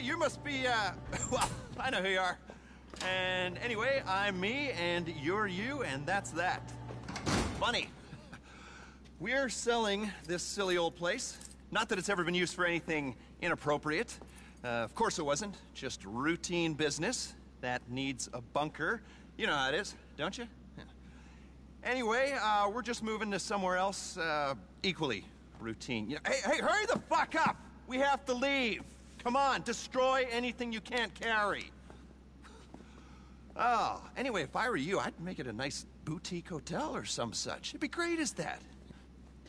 you must be, uh, well, I know who you are. And anyway, I'm me, and you're you, and that's that. Funny. We're selling this silly old place. Not that it's ever been used for anything inappropriate. Uh, of course it wasn't. Just routine business that needs a bunker. You know how it is, don't you? Anyway, uh, we're just moving to somewhere else, uh, equally routine. You know, hey, hey, hurry the fuck up! We have to leave. Come on, destroy anything you can't carry. Oh, anyway, if I were you, I'd make it a nice boutique hotel or some such. It'd be great as that.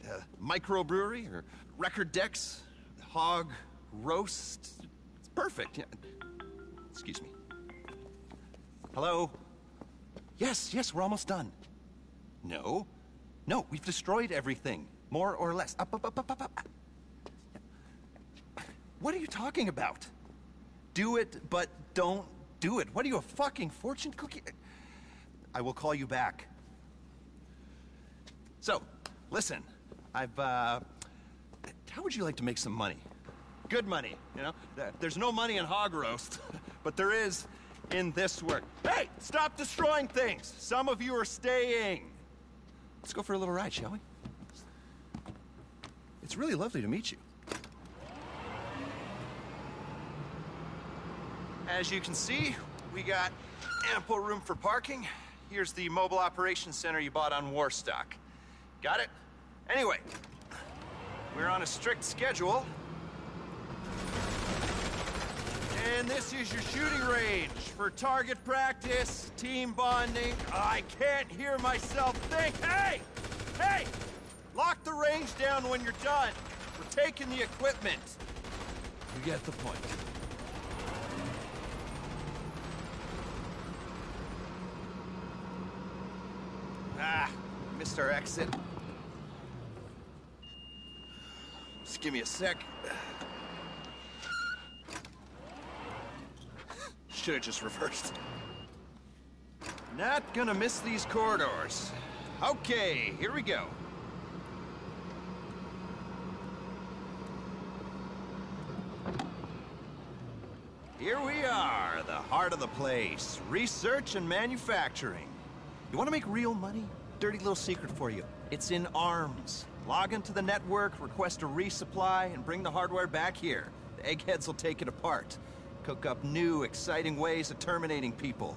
Uh, microbrewery or record decks, hog roast. It's perfect. Yeah. Excuse me. Hello? Yes, yes, we're almost done. No. No, we've destroyed everything. More or less. Up, up, up, up, up, up. What are you talking about? Do it, but don't do it. What are you, a fucking fortune cookie? I will call you back. So, listen, I've, uh, how would you like to make some money? Good money, you know? There's no money in hog roast, but there is in this work. Hey, stop destroying things! Some of you are staying. Let's go for a little ride, shall we? It's really lovely to meet you. As you can see, we got ample room for parking. Here's the mobile operations center you bought on Warstock. Got it? Anyway, we're on a strict schedule. And this is your shooting range for target practice, team bonding. I can't hear myself think. Hey! Hey! Lock the range down when you're done. We're taking the equipment. You get the point. Ah, missed our exit. Just give me a sec. Should have just reversed. Not gonna miss these corridors. Okay, here we go. Here we are, the heart of the place. Research and manufacturing. You want to make real money? Dirty little secret for you. It's in ARMS. Log into the network, request a resupply, and bring the hardware back here. The eggheads will take it apart. Cook up new, exciting ways of terminating people.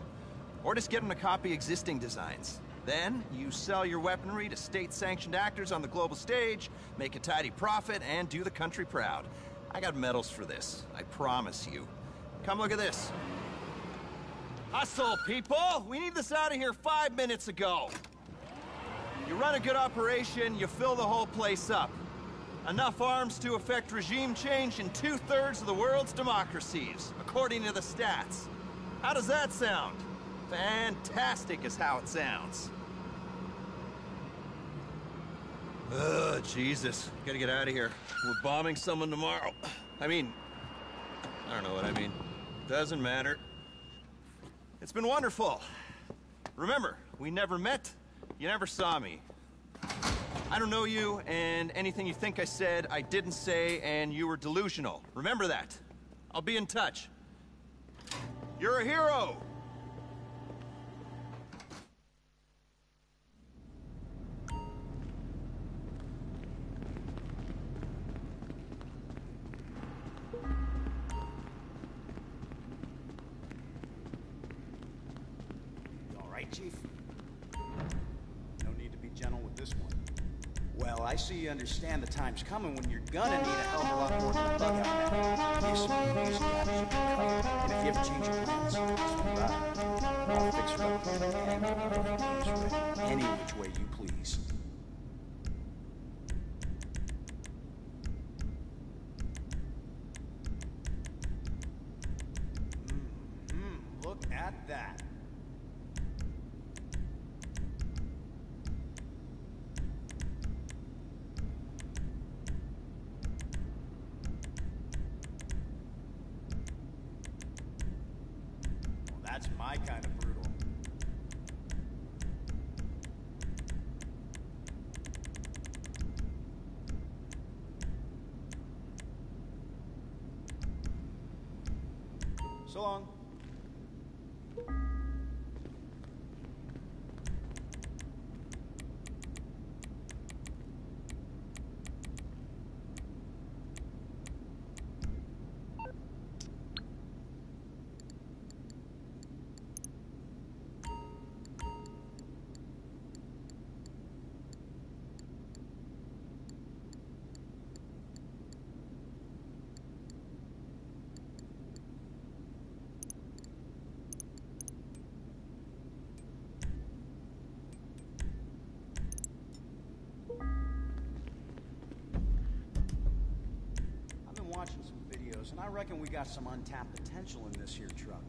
Or just get them to copy existing designs. Then, you sell your weaponry to state-sanctioned actors on the global stage, make a tidy profit, and do the country proud. I got medals for this, I promise you. Come look at this. Hustle, people! We need this out of here five minutes ago. You run a good operation, you fill the whole place up. Enough arms to effect regime change in two-thirds of the world's democracies, according to the stats. How does that sound? Fantastic is how it sounds. Ugh, Jesus. Gotta get out of here. We're bombing someone tomorrow. I mean, I don't know what I mean. Doesn't matter. It's been wonderful. Remember, we never met, you never saw me. I don't know you, and anything you think I said, I didn't say, and you were delusional. Remember that. I'll be in touch. You're a hero! Understand the time's coming when you're gonna need a hell of a lot more than a bug out back. Here's some can. And if you ever change your plans, just by. I'll fix her up and names ready. Any which way you please. Mm-hmm. Look at that. Well, that's my kind of brutal. So long. I've been watching some videos, and I reckon we got some untapped potential in this here truck.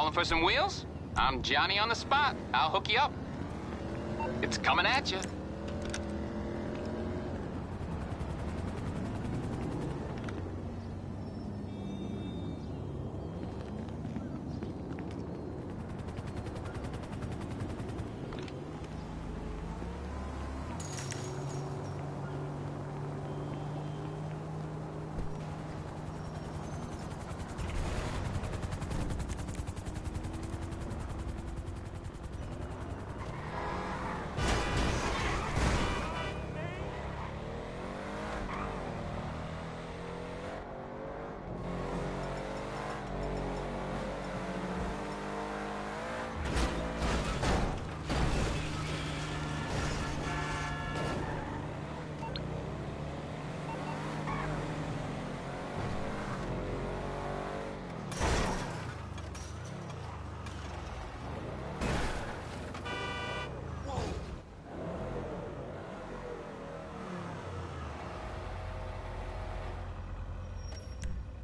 Calling for some wheels? I'm Johnny on the spot. I'll hook you up. It's coming at you.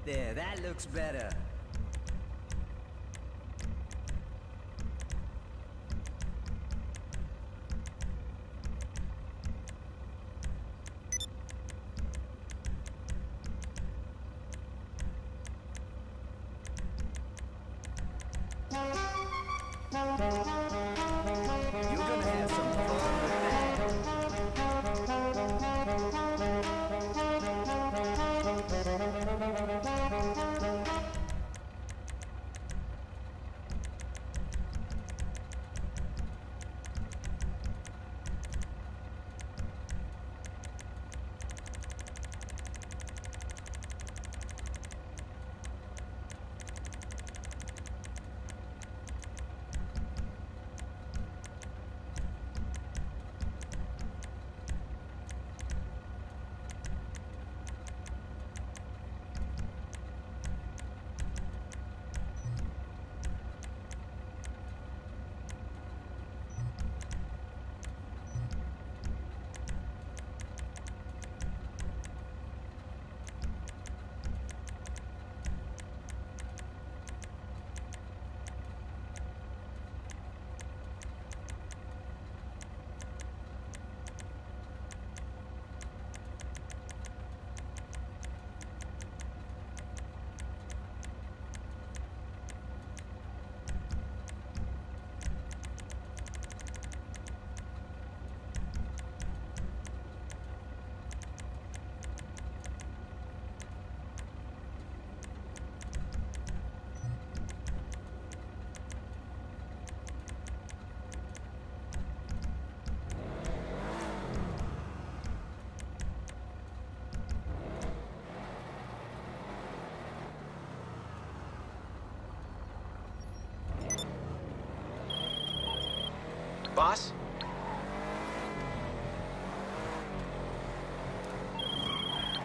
There, that looks better. Boss?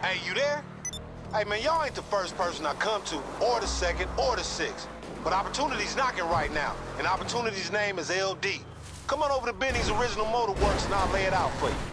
Hey, you there? Hey, man, y'all ain't the first person I come to, or the second, or the sixth. But Opportunity's knocking right now, and Opportunity's name is LD. Come on over to Benny's Original Motor Works and I'll lay it out for you.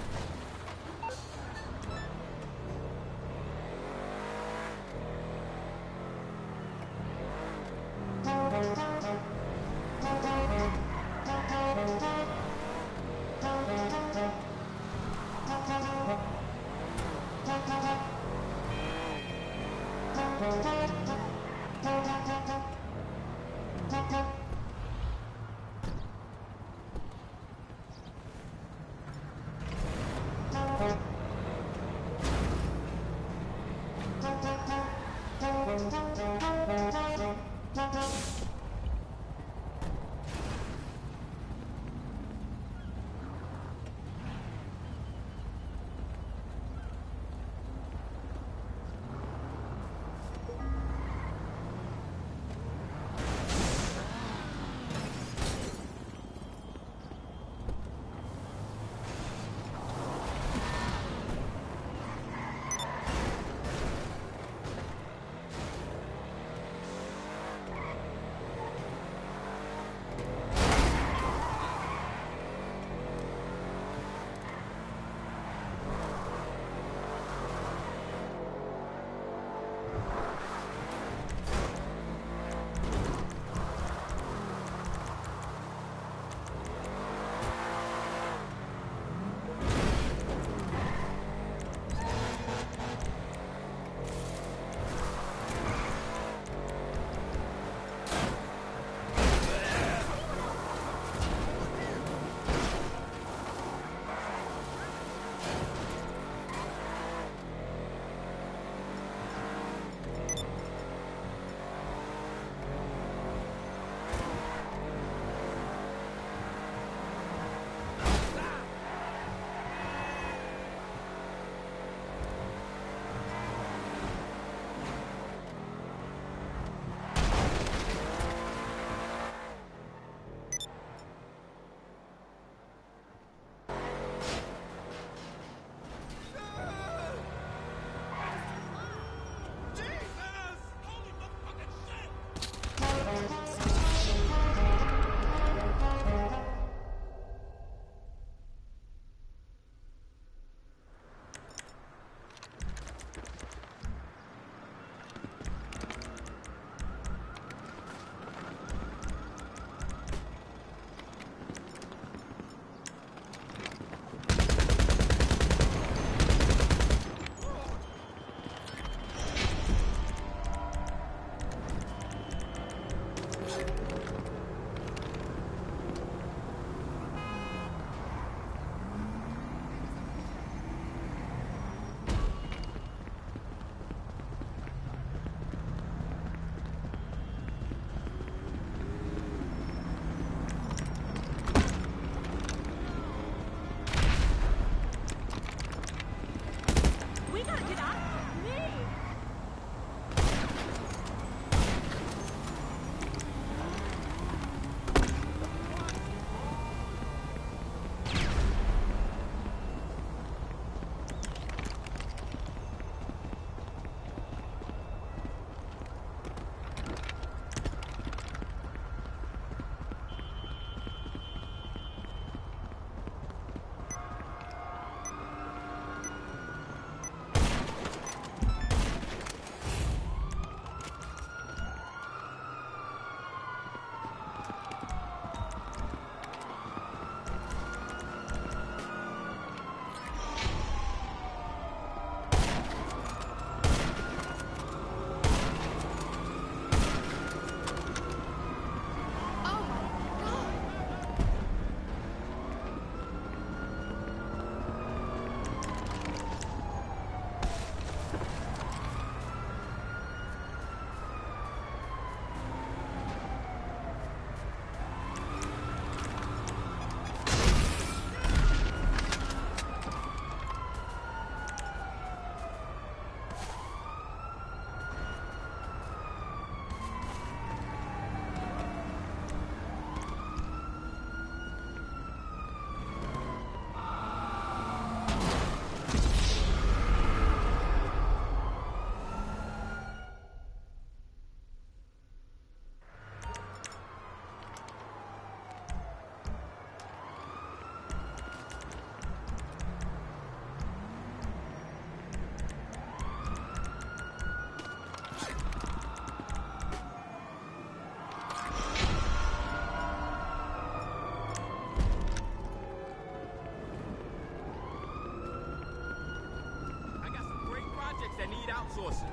Sourcing.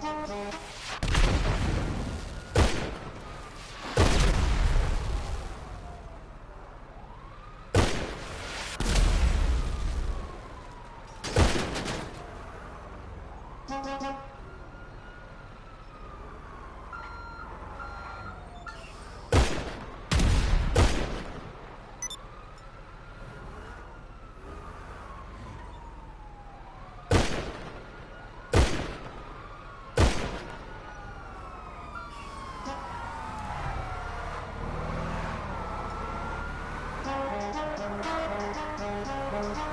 Thank you. Thank you.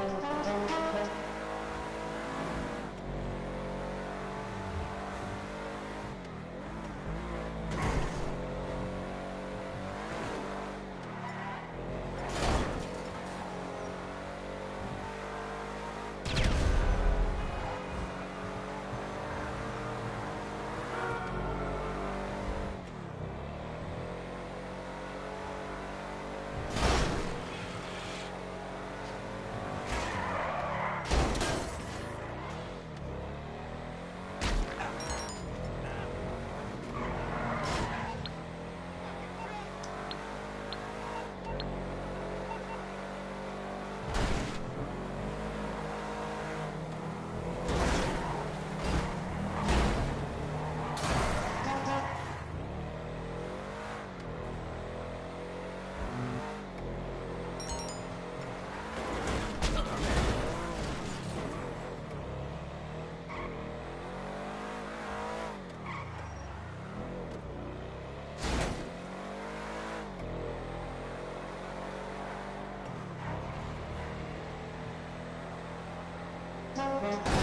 No way.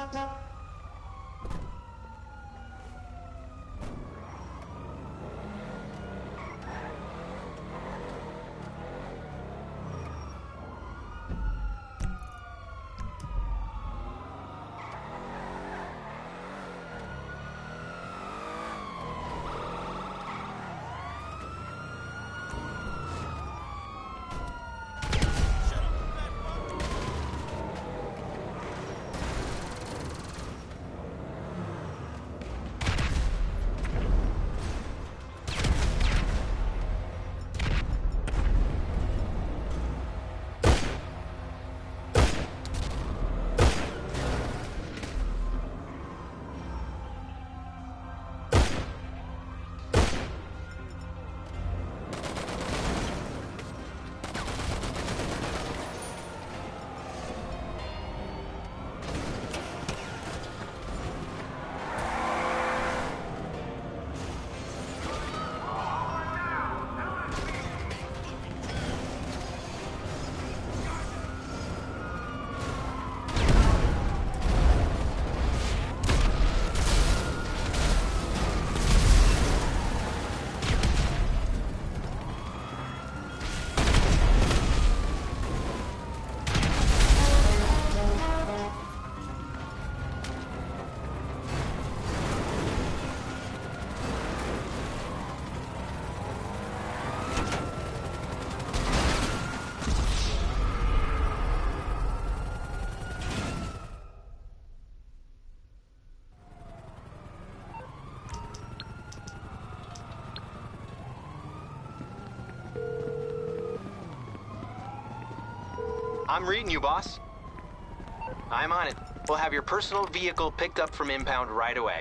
Ha ha ha. I'm reading you, boss. I'm on it. We'll have your personal vehicle picked up from impound right away.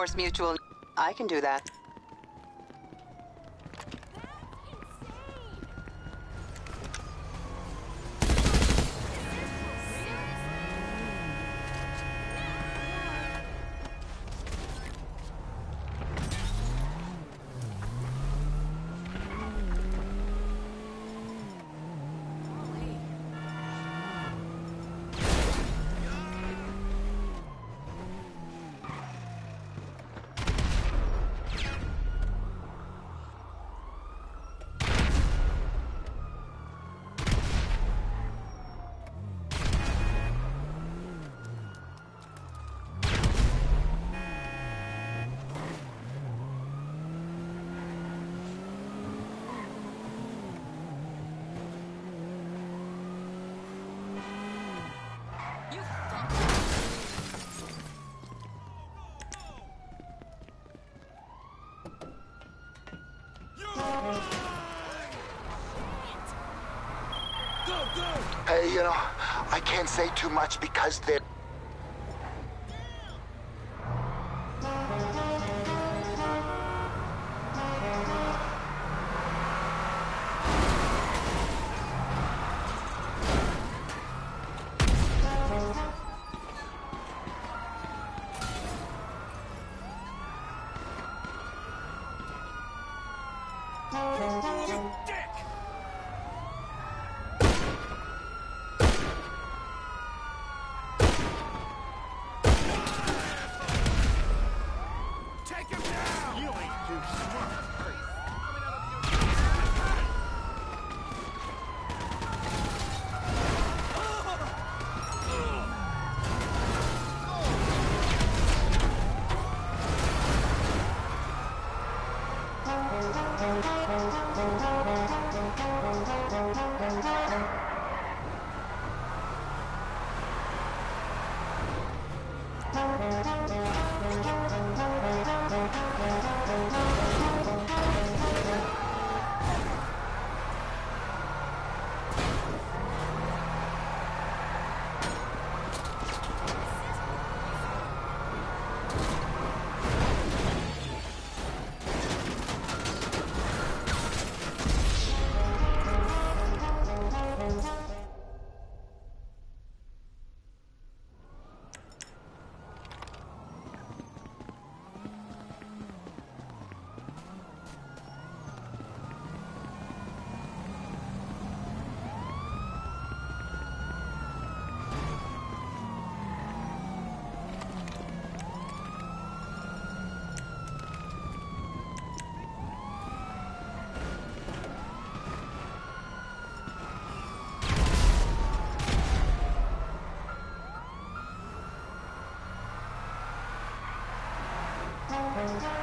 Mors Mutual. I can do that. Say too much because they're.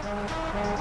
Thank you.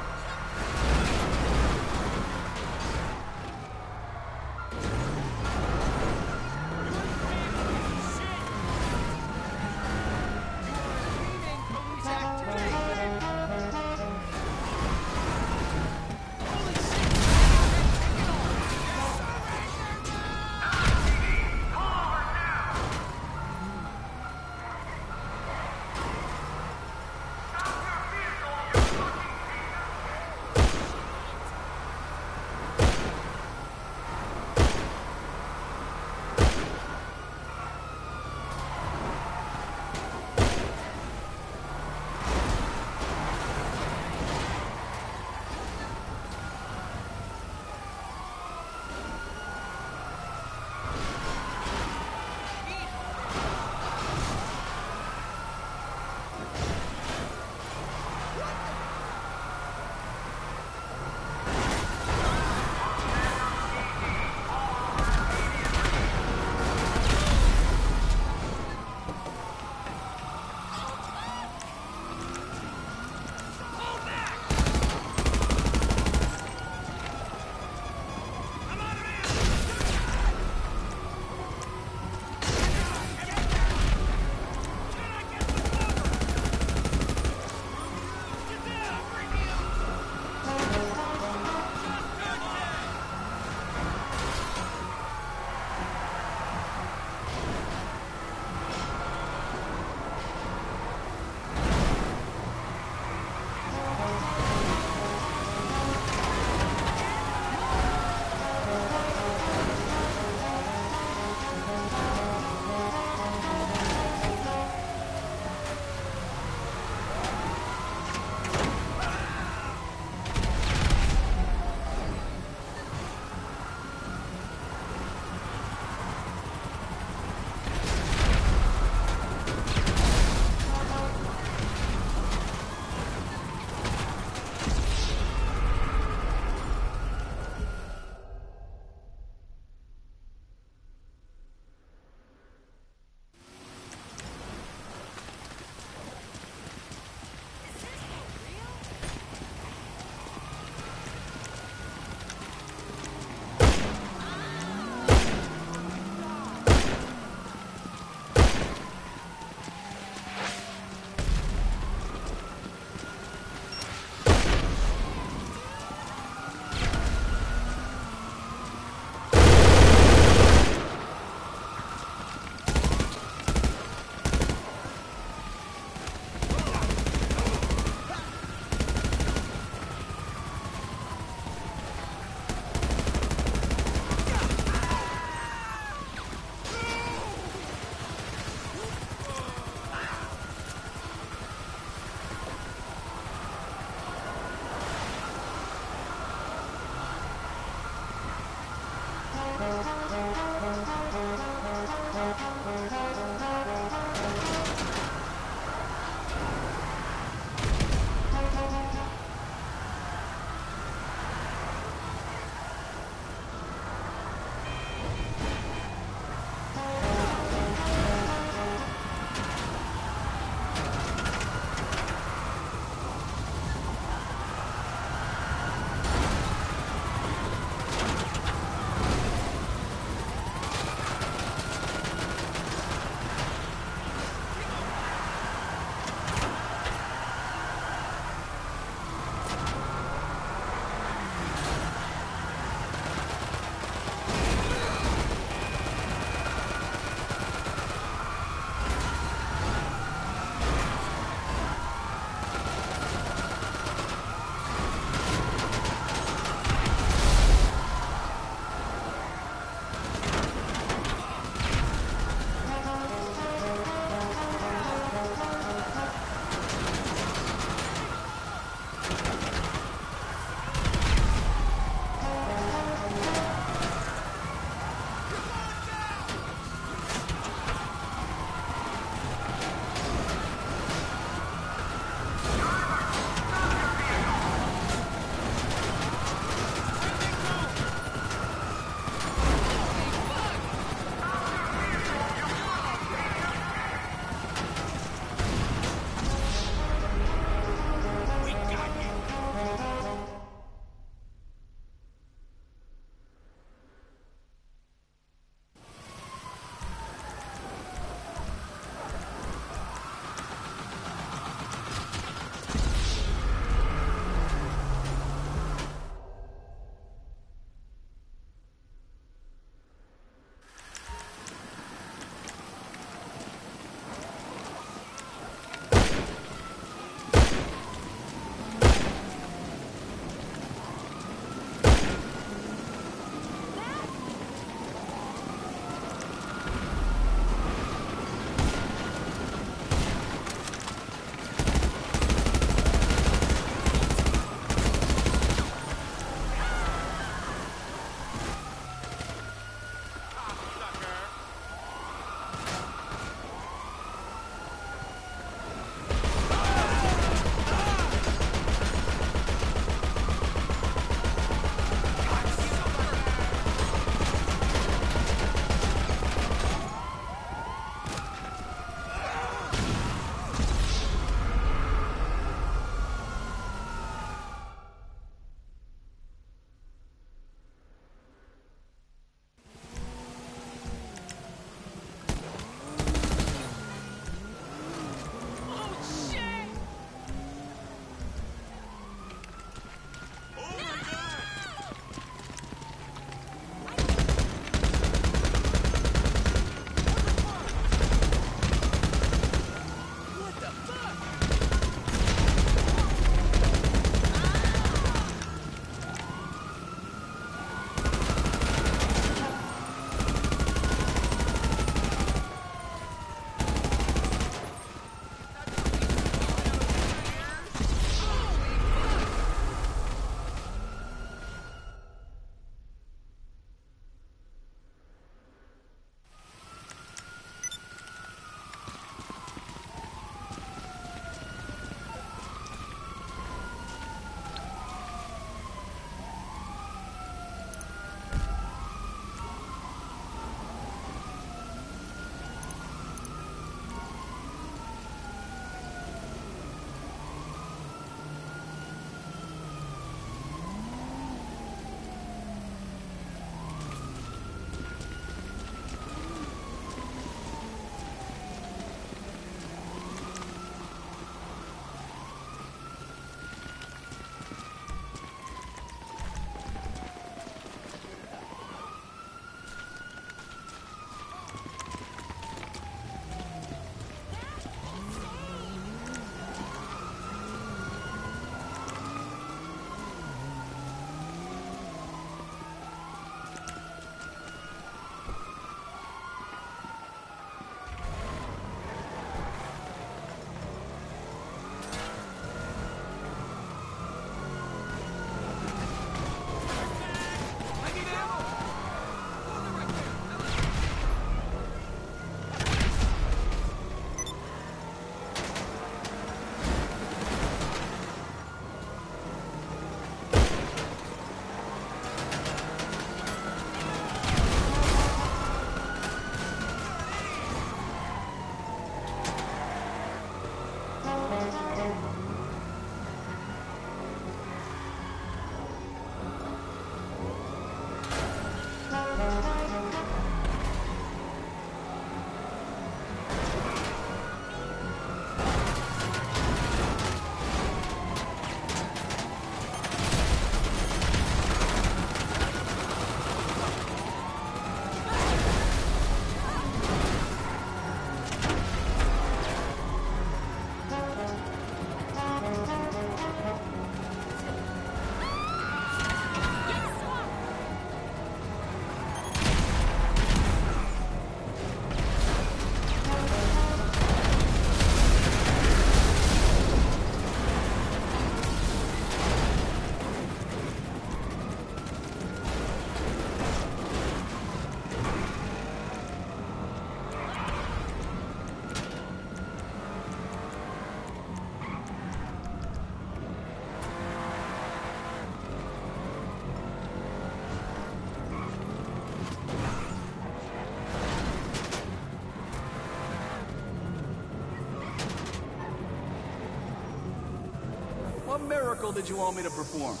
Miracle did you want me to perform?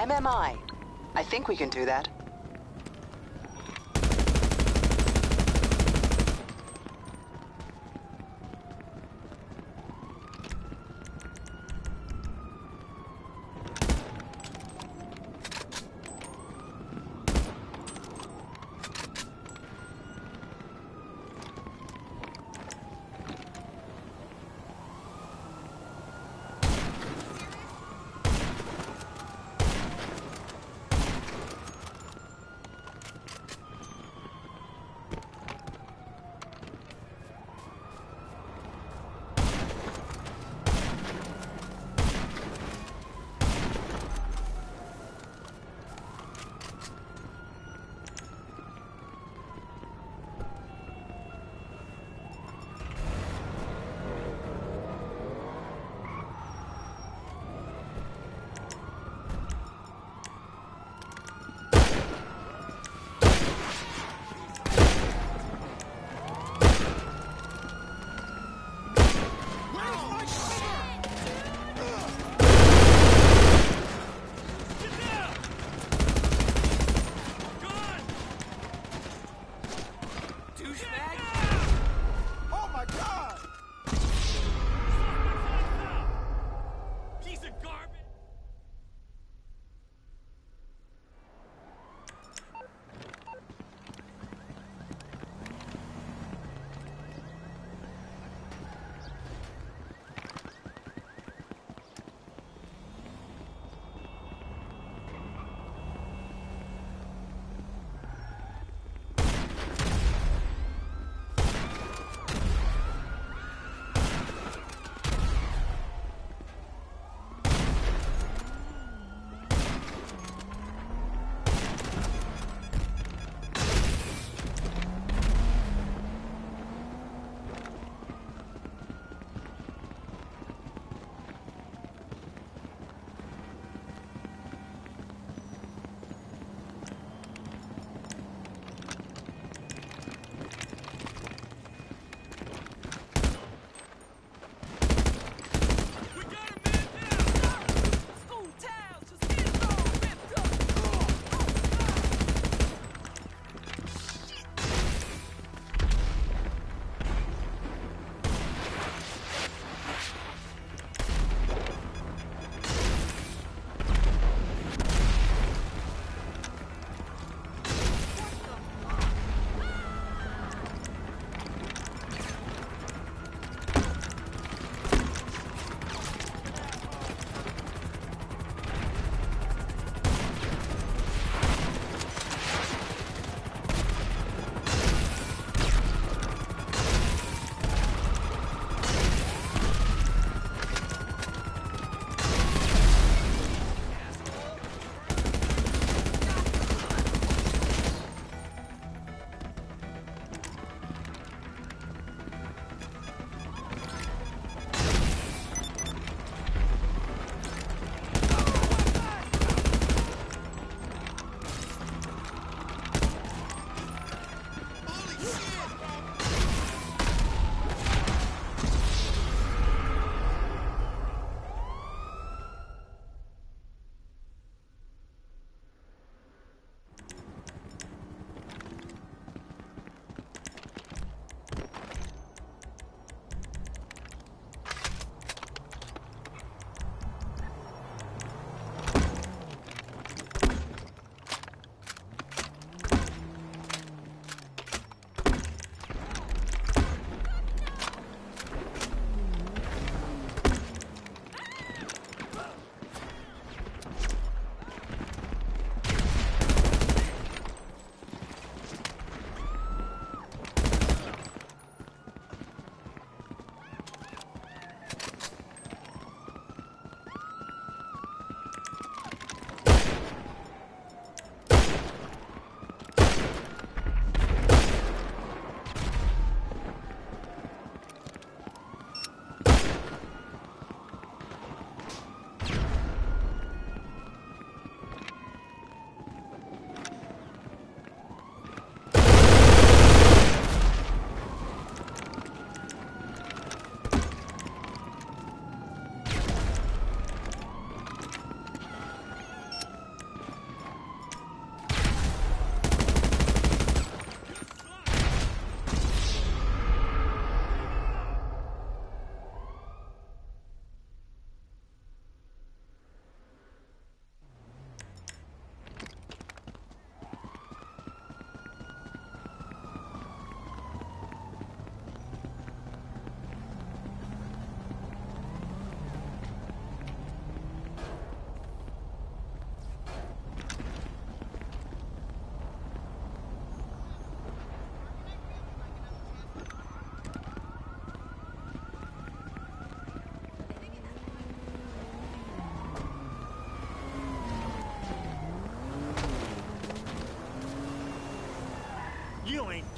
MMI. I think we can do that.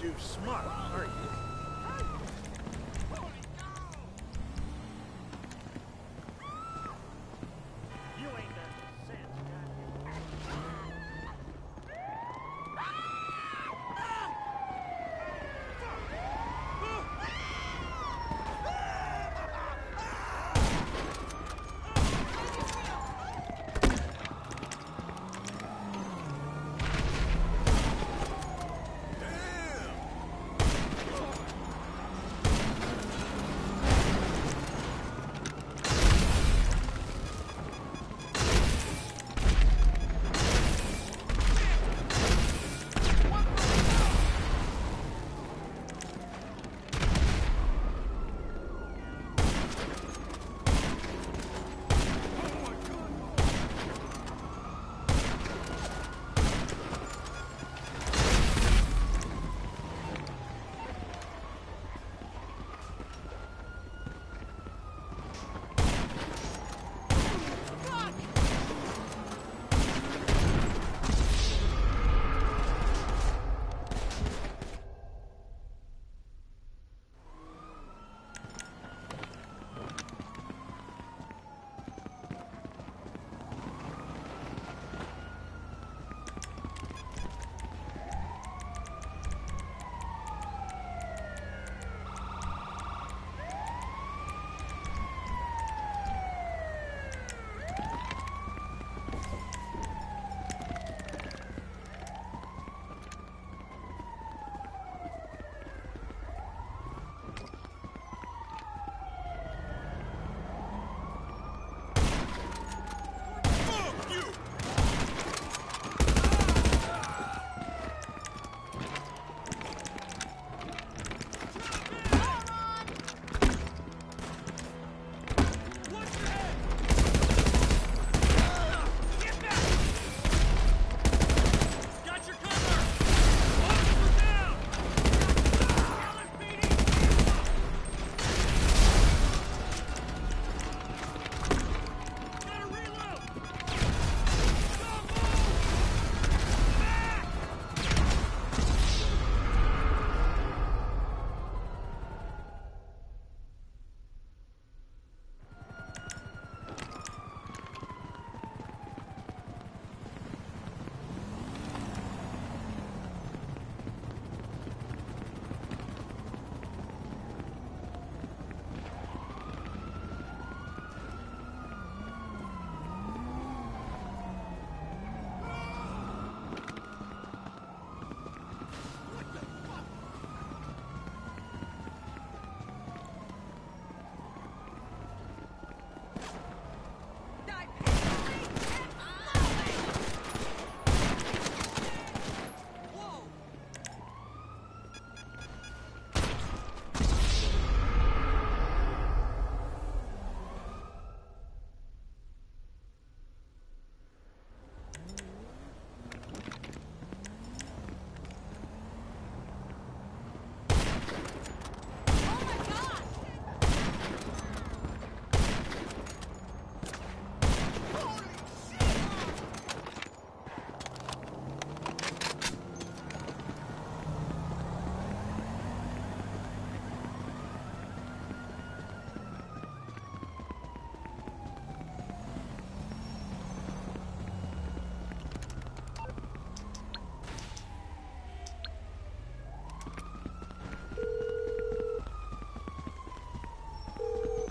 do smart.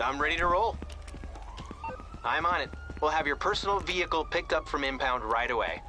I'm ready to roll. I'm on it. We'll have your personal vehicle picked up from impound right away.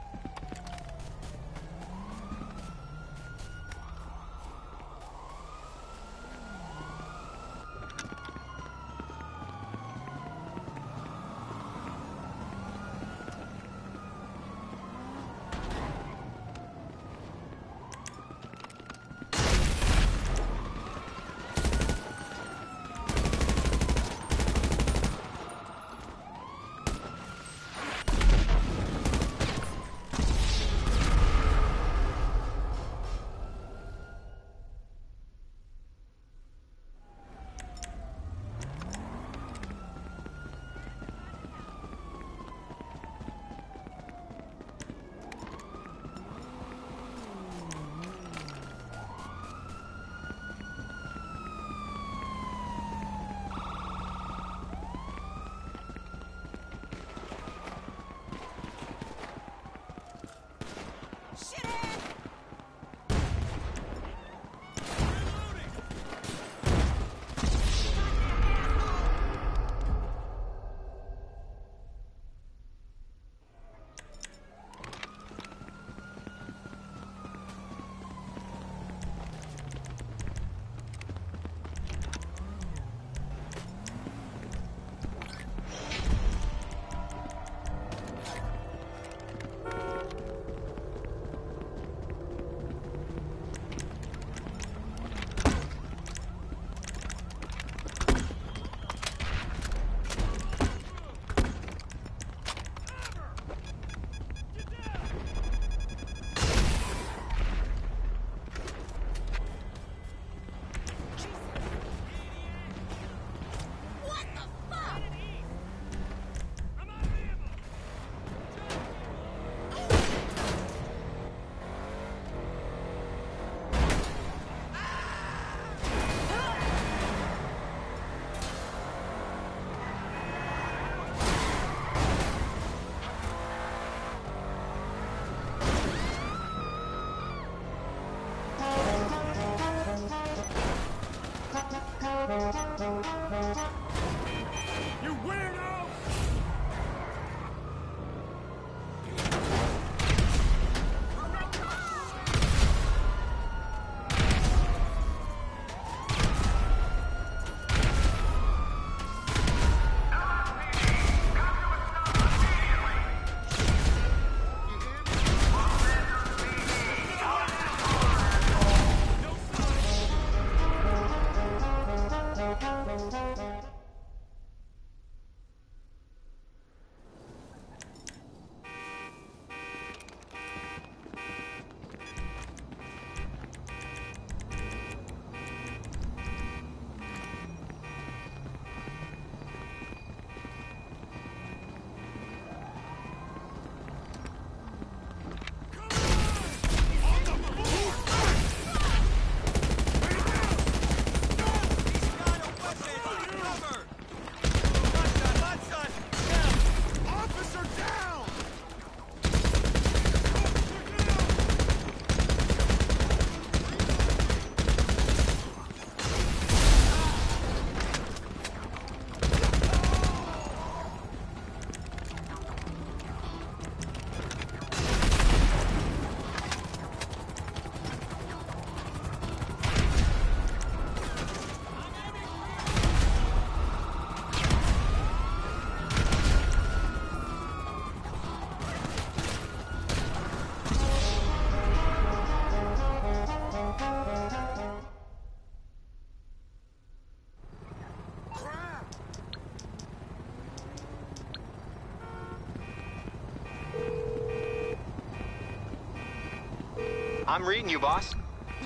I'm reading you, boss.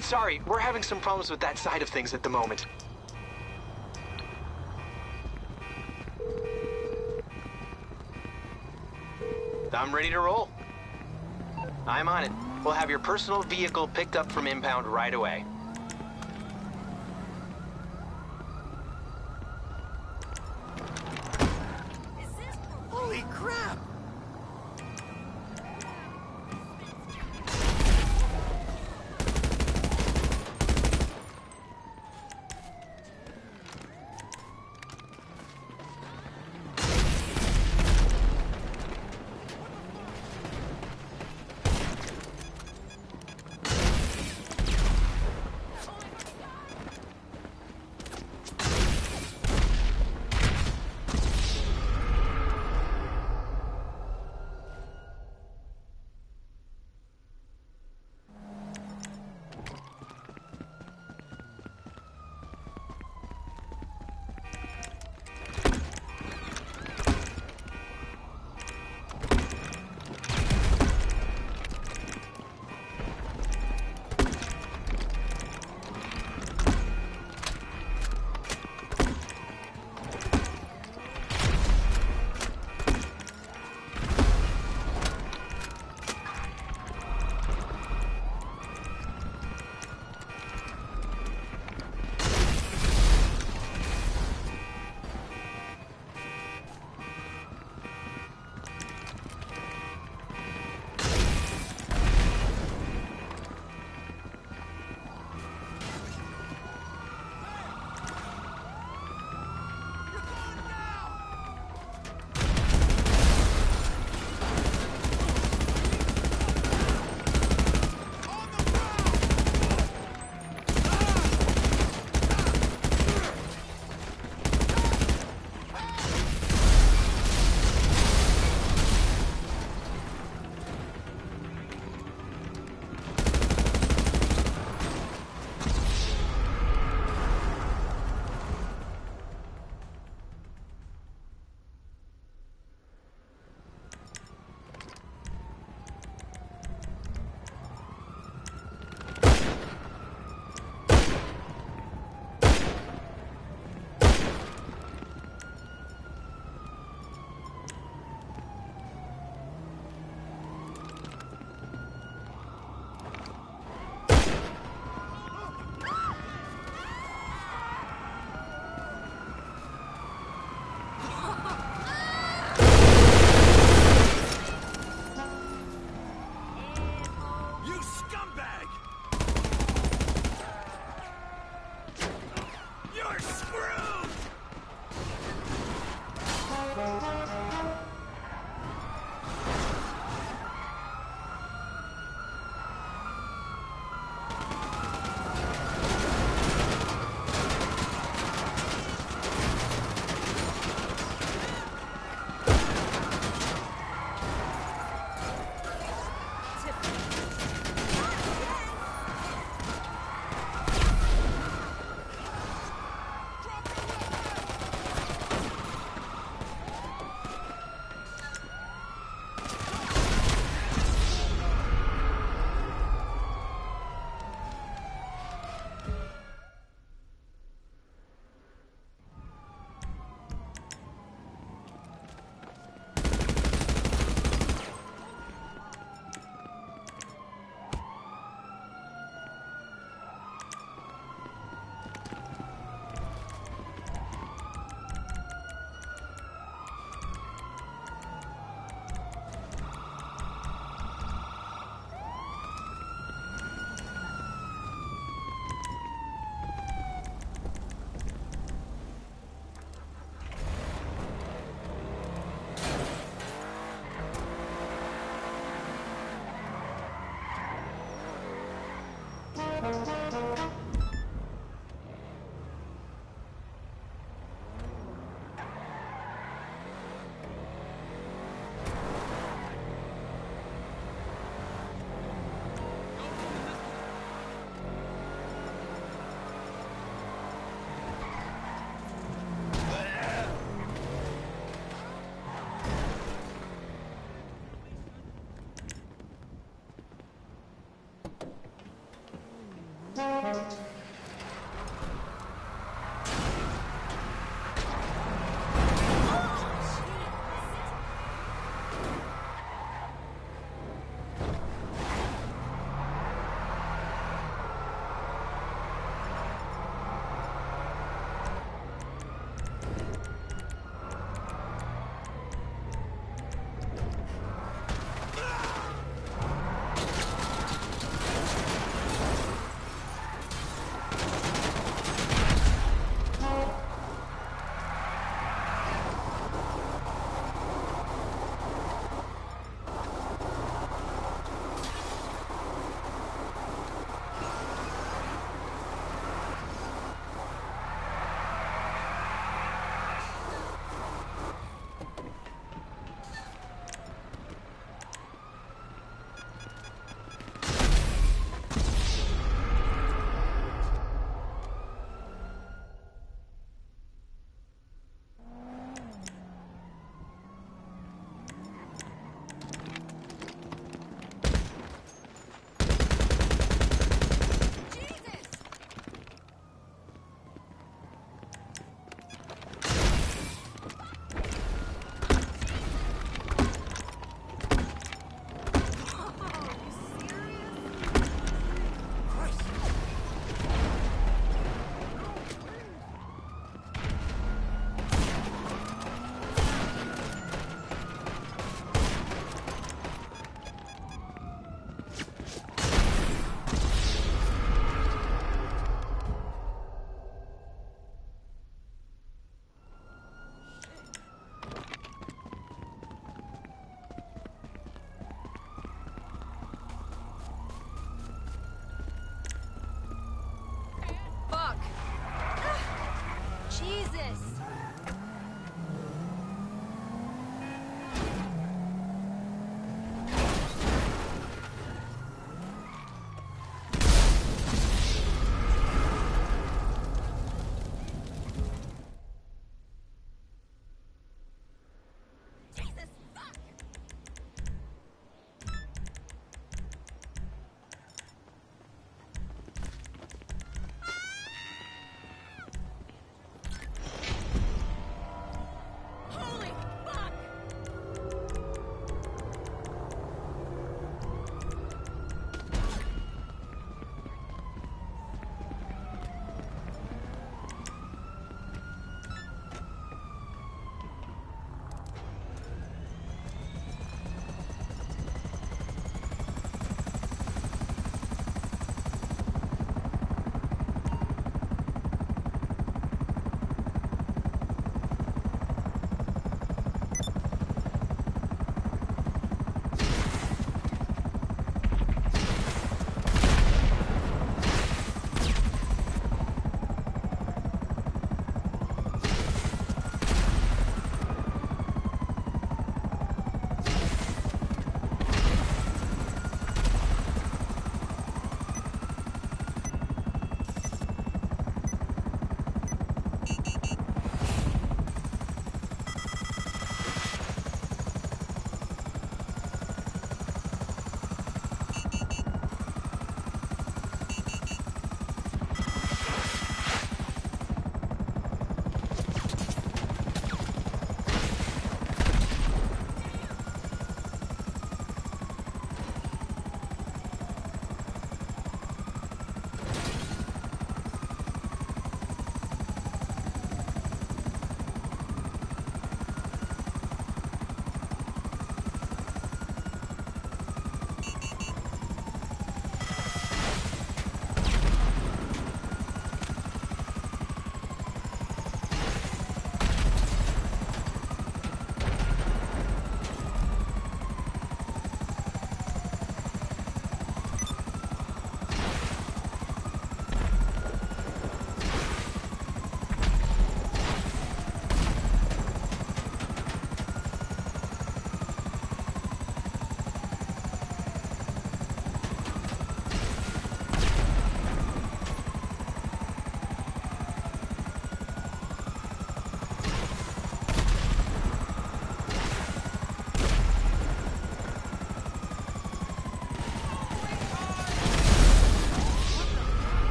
Sorry, we're having some problems with that side of things at the moment. I'm ready to roll. I'm on it. We'll have your personal vehicle picked up from impound right away. Thank you. Thank you.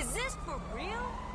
Is this for real?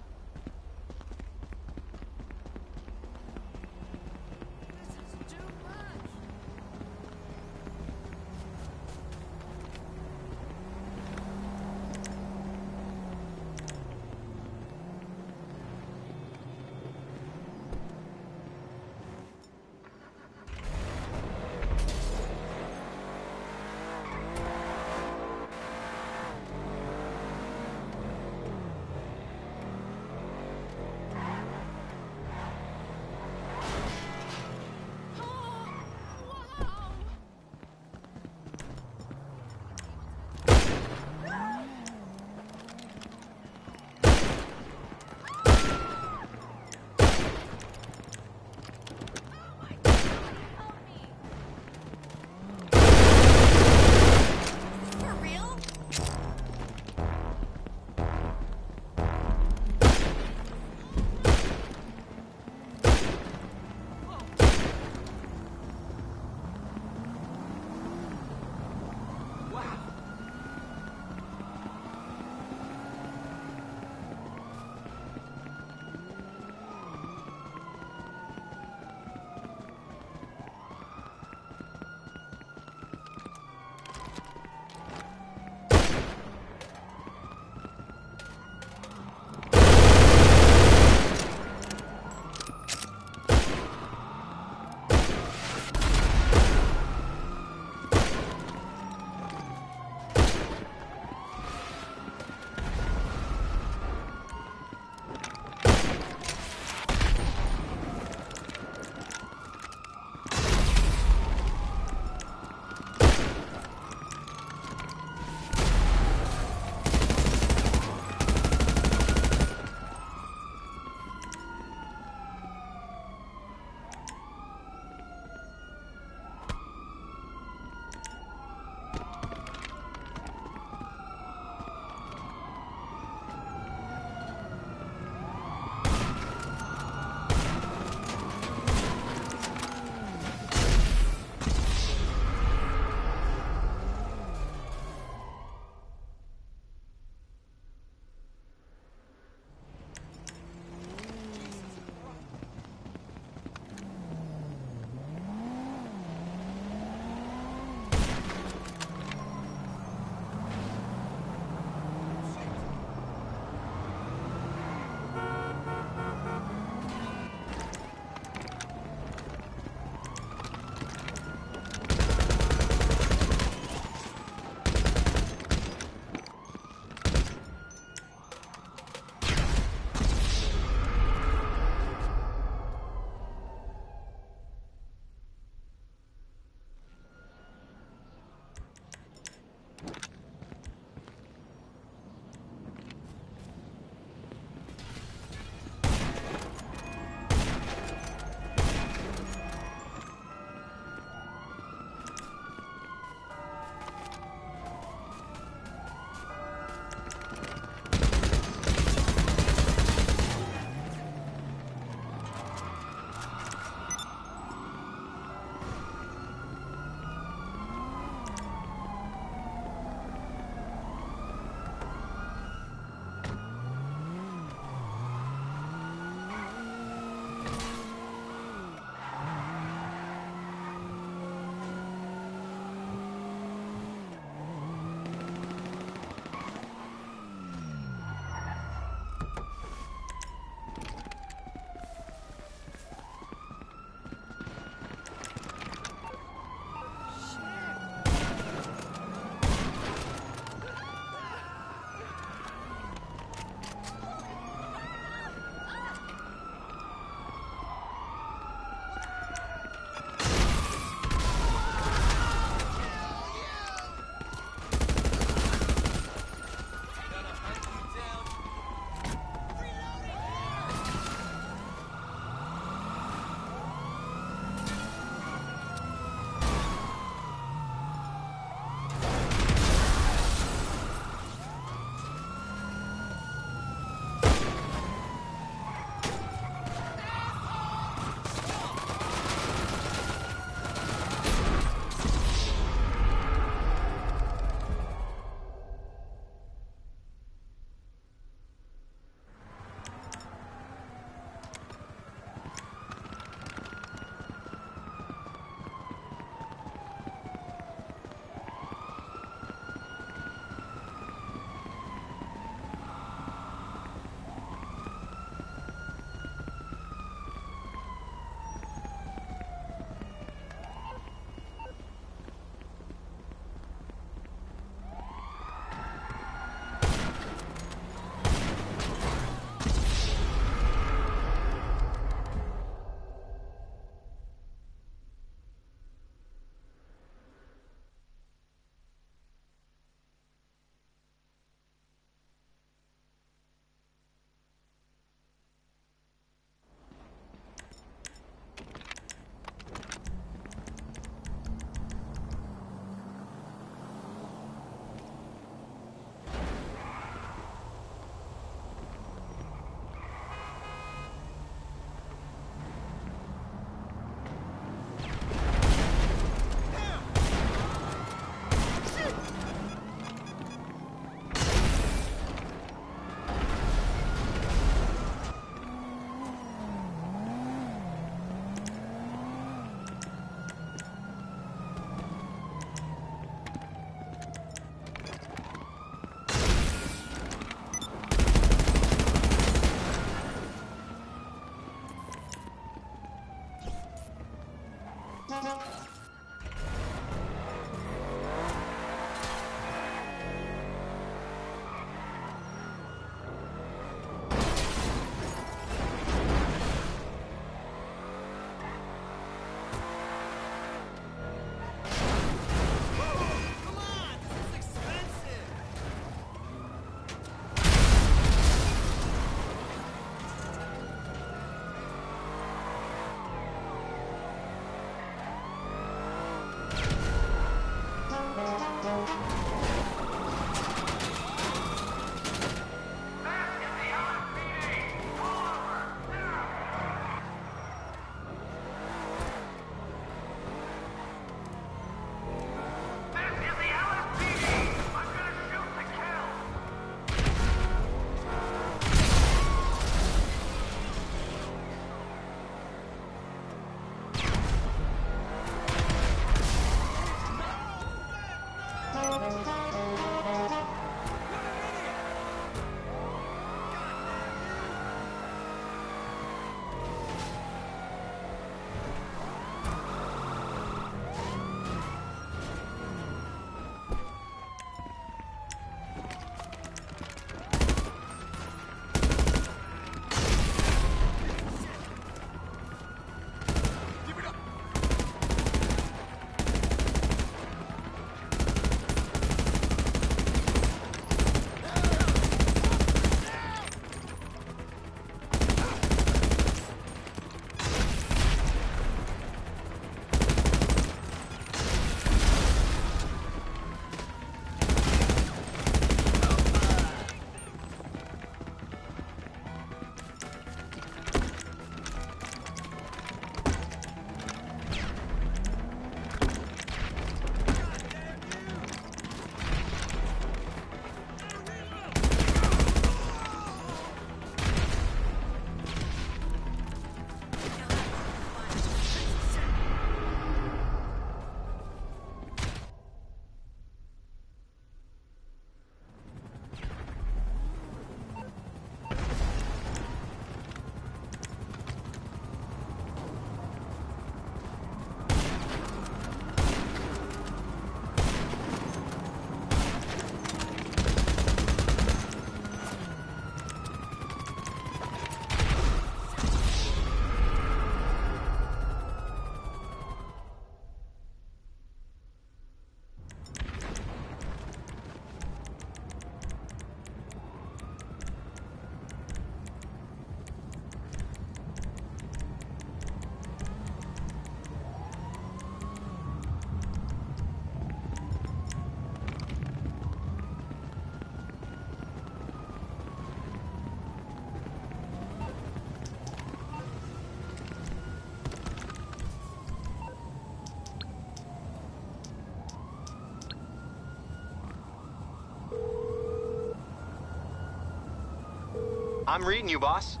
I'm reading you, boss.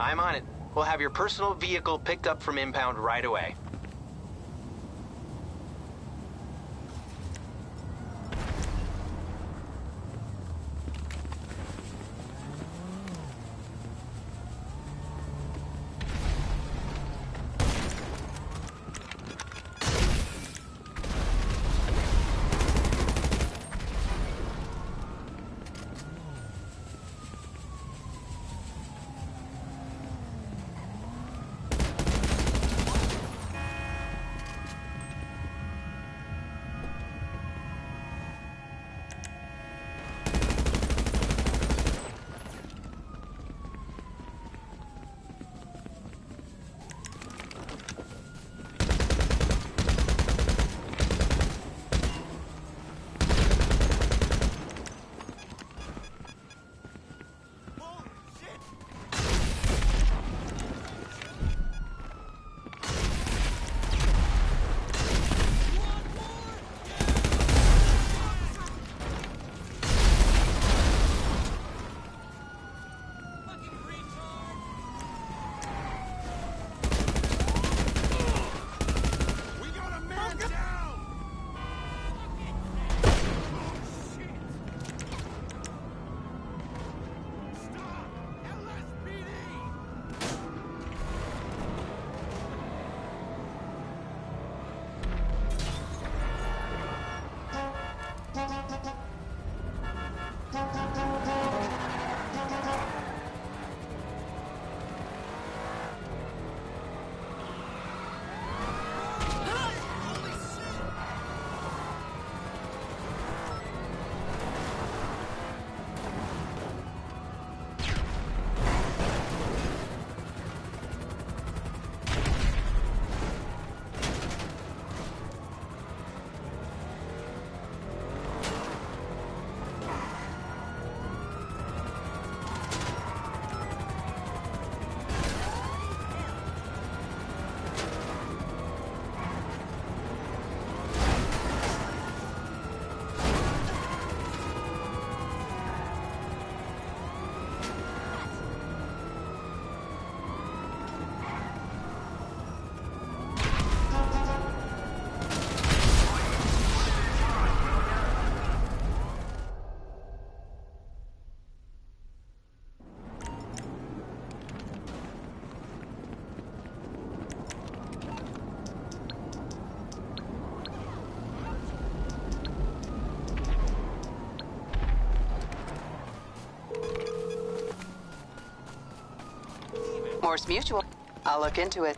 I'm on it. We'll have your personal vehicle picked up from impound right away. Mutual. I'll look into it.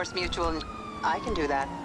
Mors Mutual. I can do that.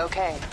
Okay.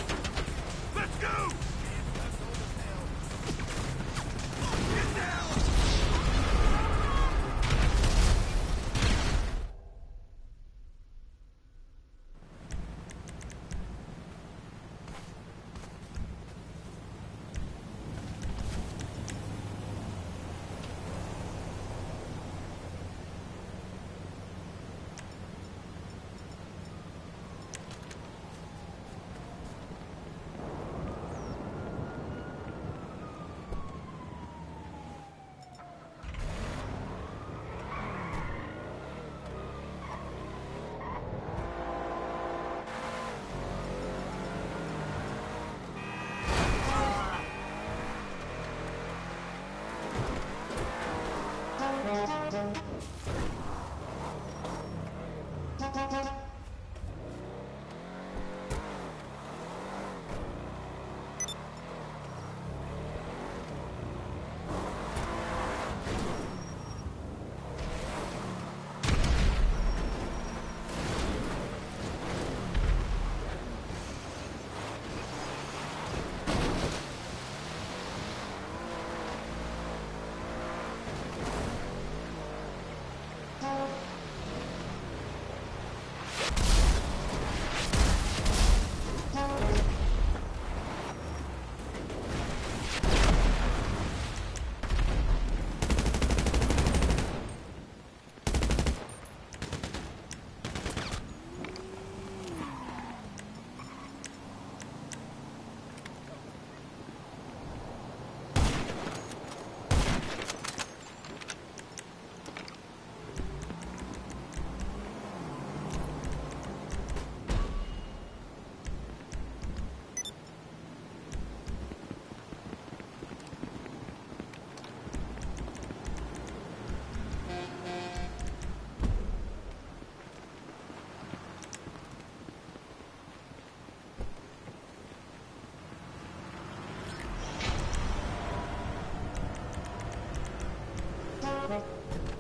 damn it.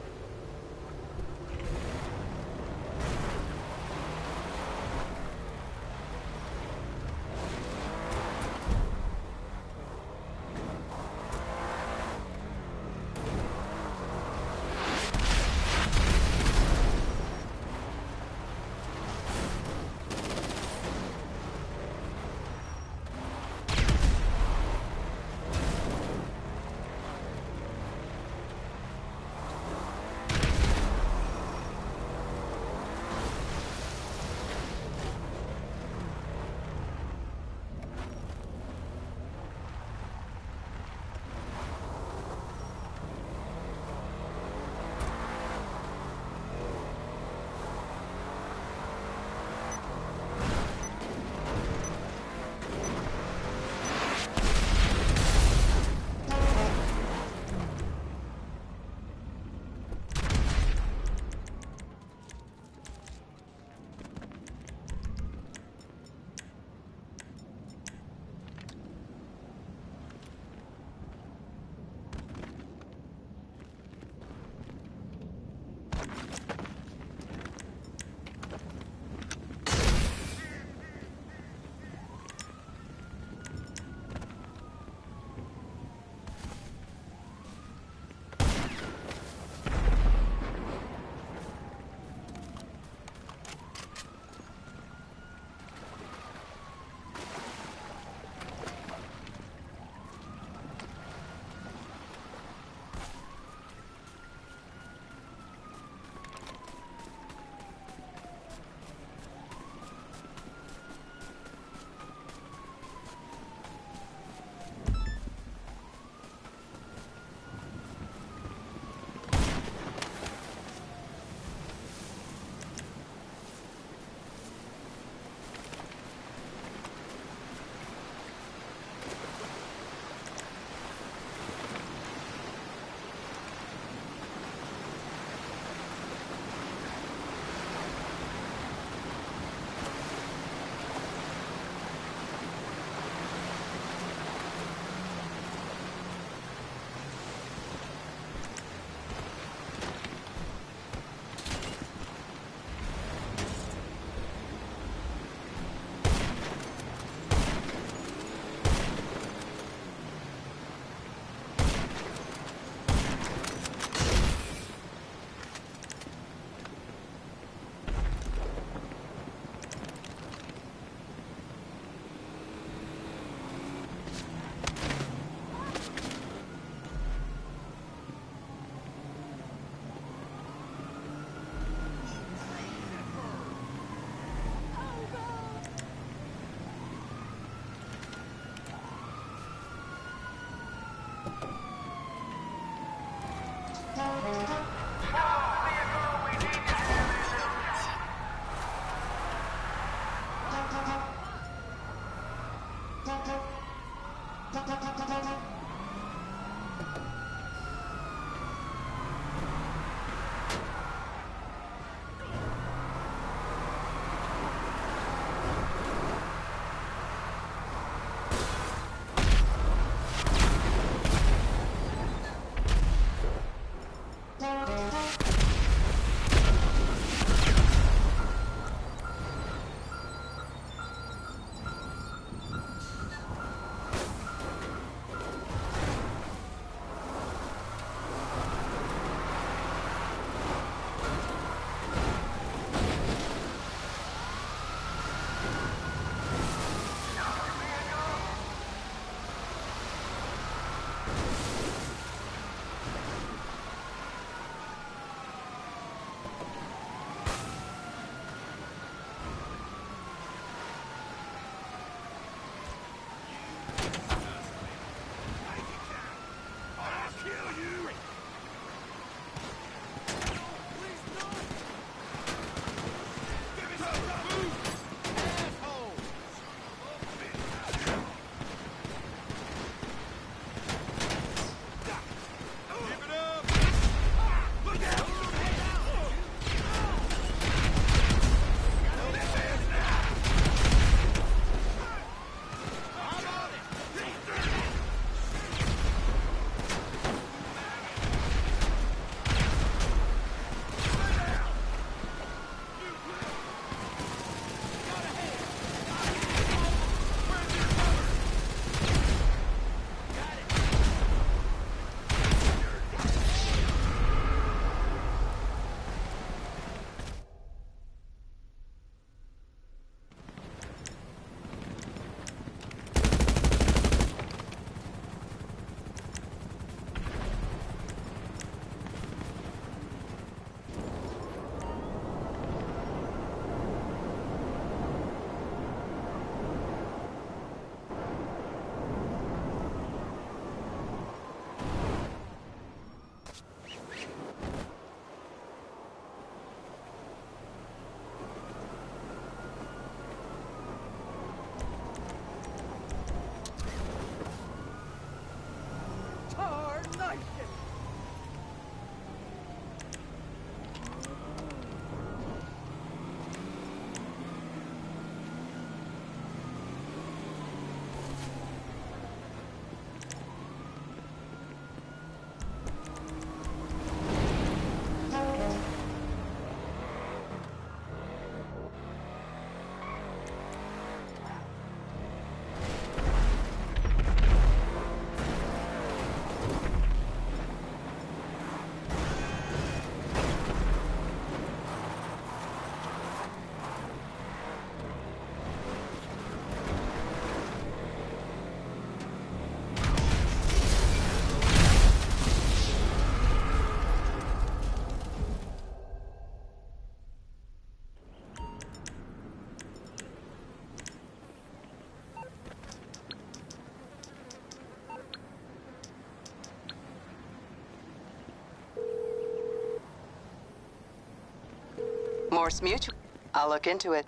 Mors Mutual. I'll look into it.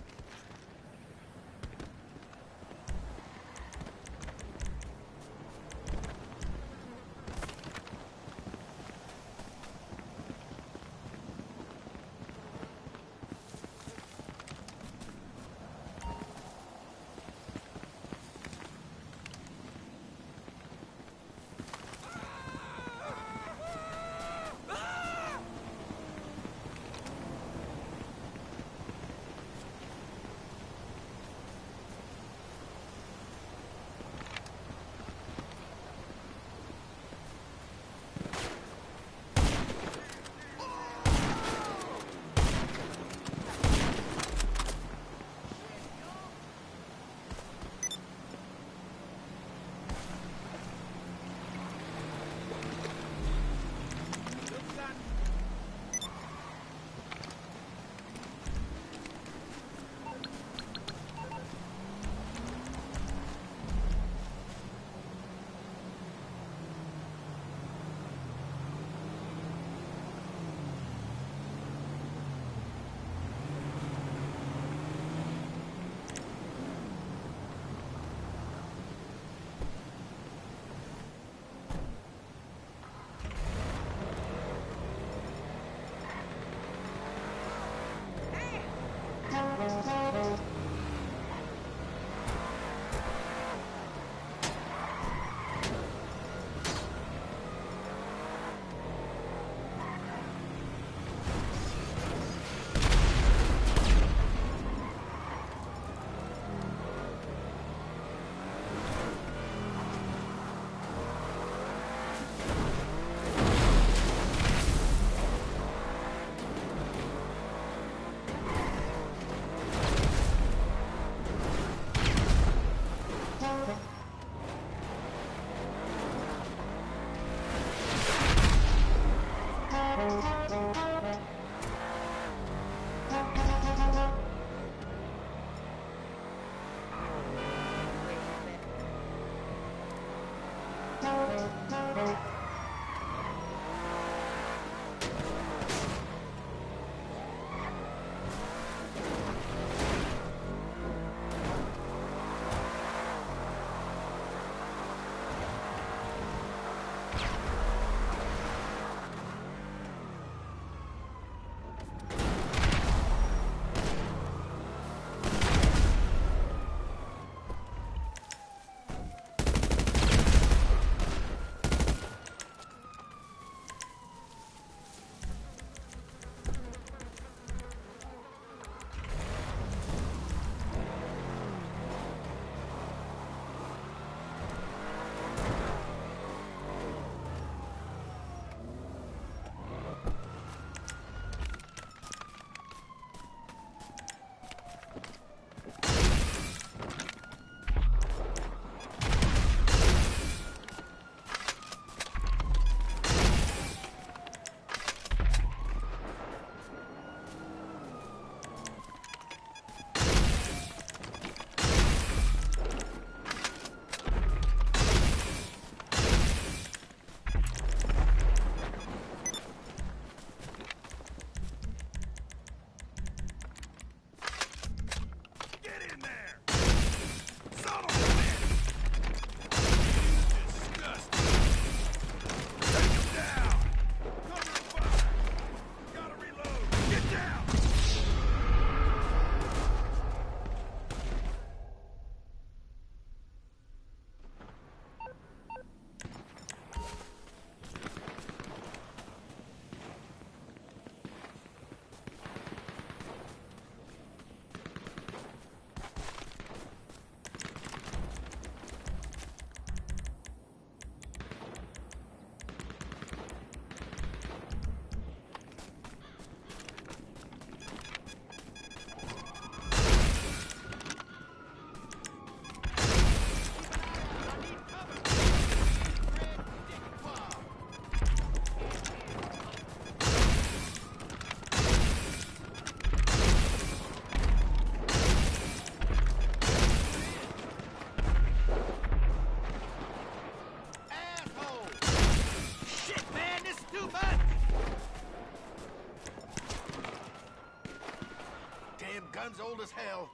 As hell.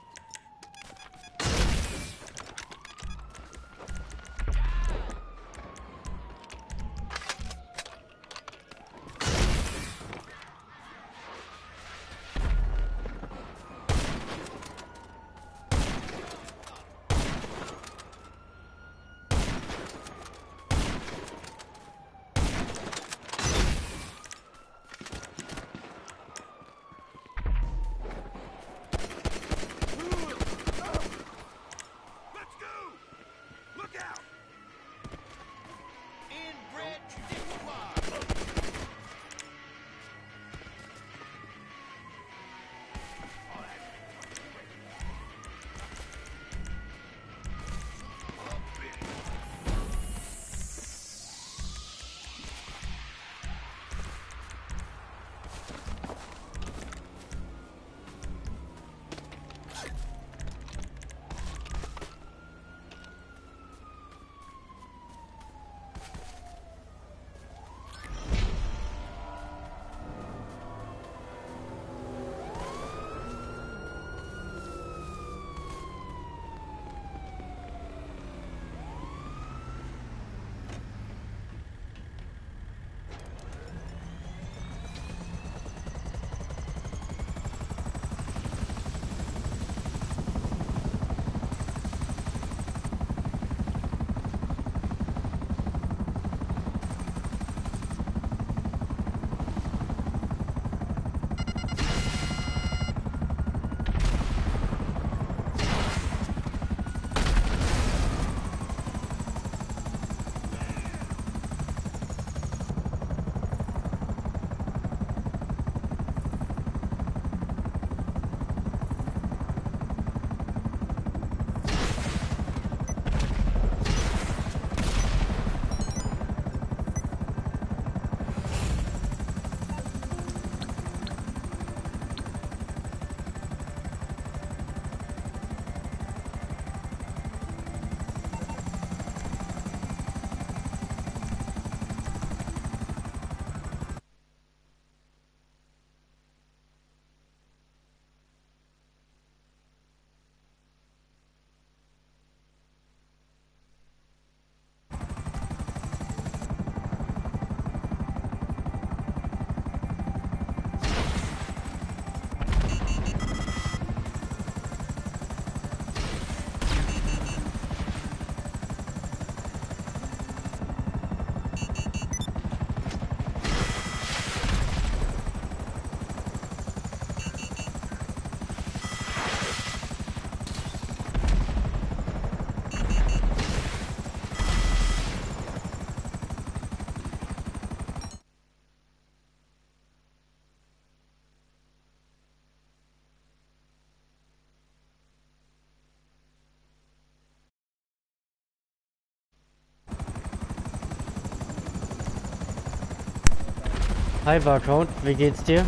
Hi Barcode, wie geht's dir?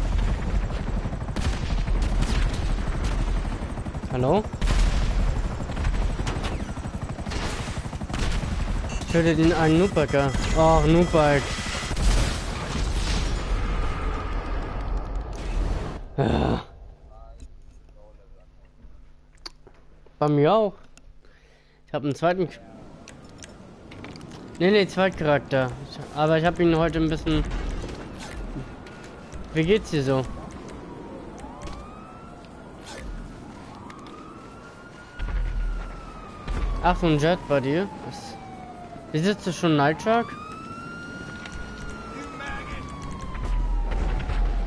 Hallo? Ich höre den einen Noobbiker. Oh, Noobbike. Ja. Bei mir auch. Ich habe einen zweiten... Nee, nee, Zweitcharakter. Aber ich habe ihn heute ein bisschen... Wie geht's dir so? Ach, so ein Jet bei dir? Was? Besitzt du schon Nightshark?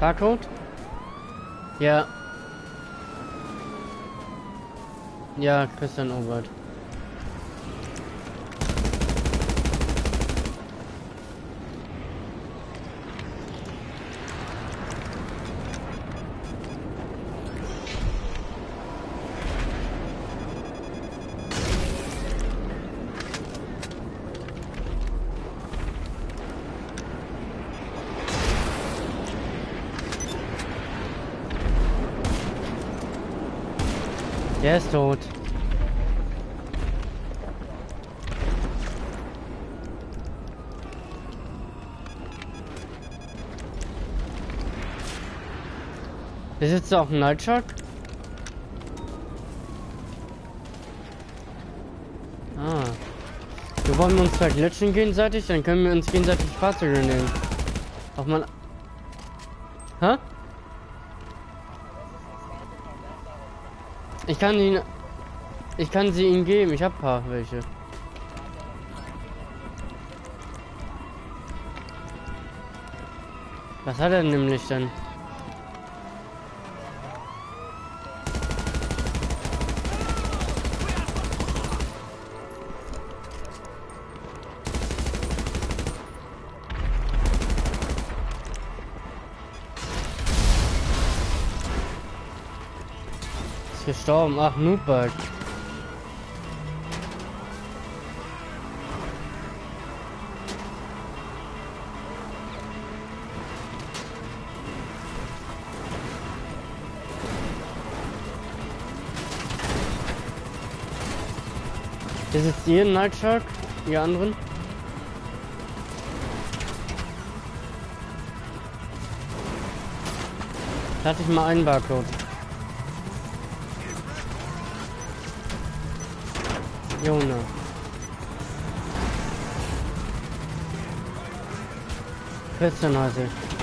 Barcode? Ja. Ja, Christian Obert. Der ist tot. Besitzt du auch ein Nightshot? Ah. Wir wollen uns verglitschen gegenseitig, dann können wir uns gegenseitig Fahrzeuge nehmen. Auch mal kann ihn. Ich kann sie ihm geben. Ich hab paar welche. Was hat er nämlich denn? Gestorben. Ach, Noobberg. Ist es ihr Nightshark? Ihr anderen? Da hatte ich mal einen Barcode. Jona. Vierzehnhäusig.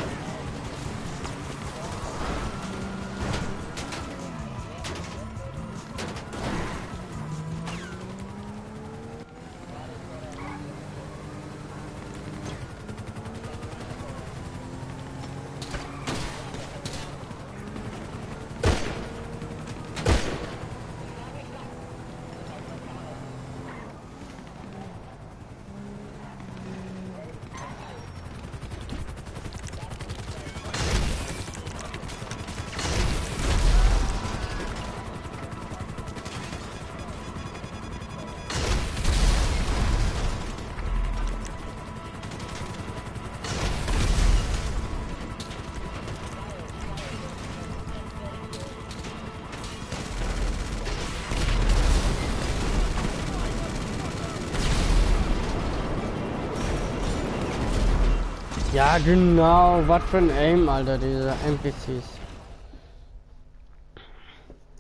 Genau. Was für ein Aim, Alter, diese NPCs.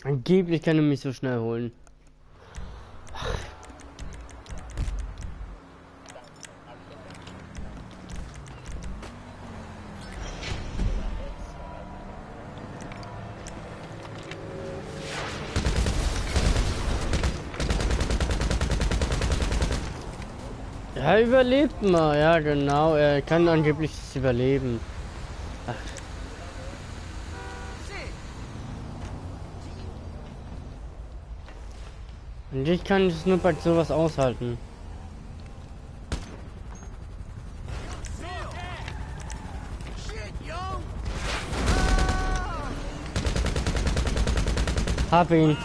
Angeblich kann er mich so schnell holen. Er überlebt mal, ja genau, er kann angeblich das überleben. Ach. Und ich kann es nur bei sowas aushalten. Hab ihn.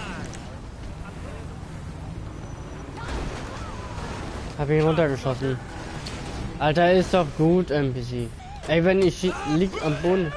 Hab ihn runtergeschossen. Alter, ist doch gut, NPC. Ey, wenn ich lieg am Boden.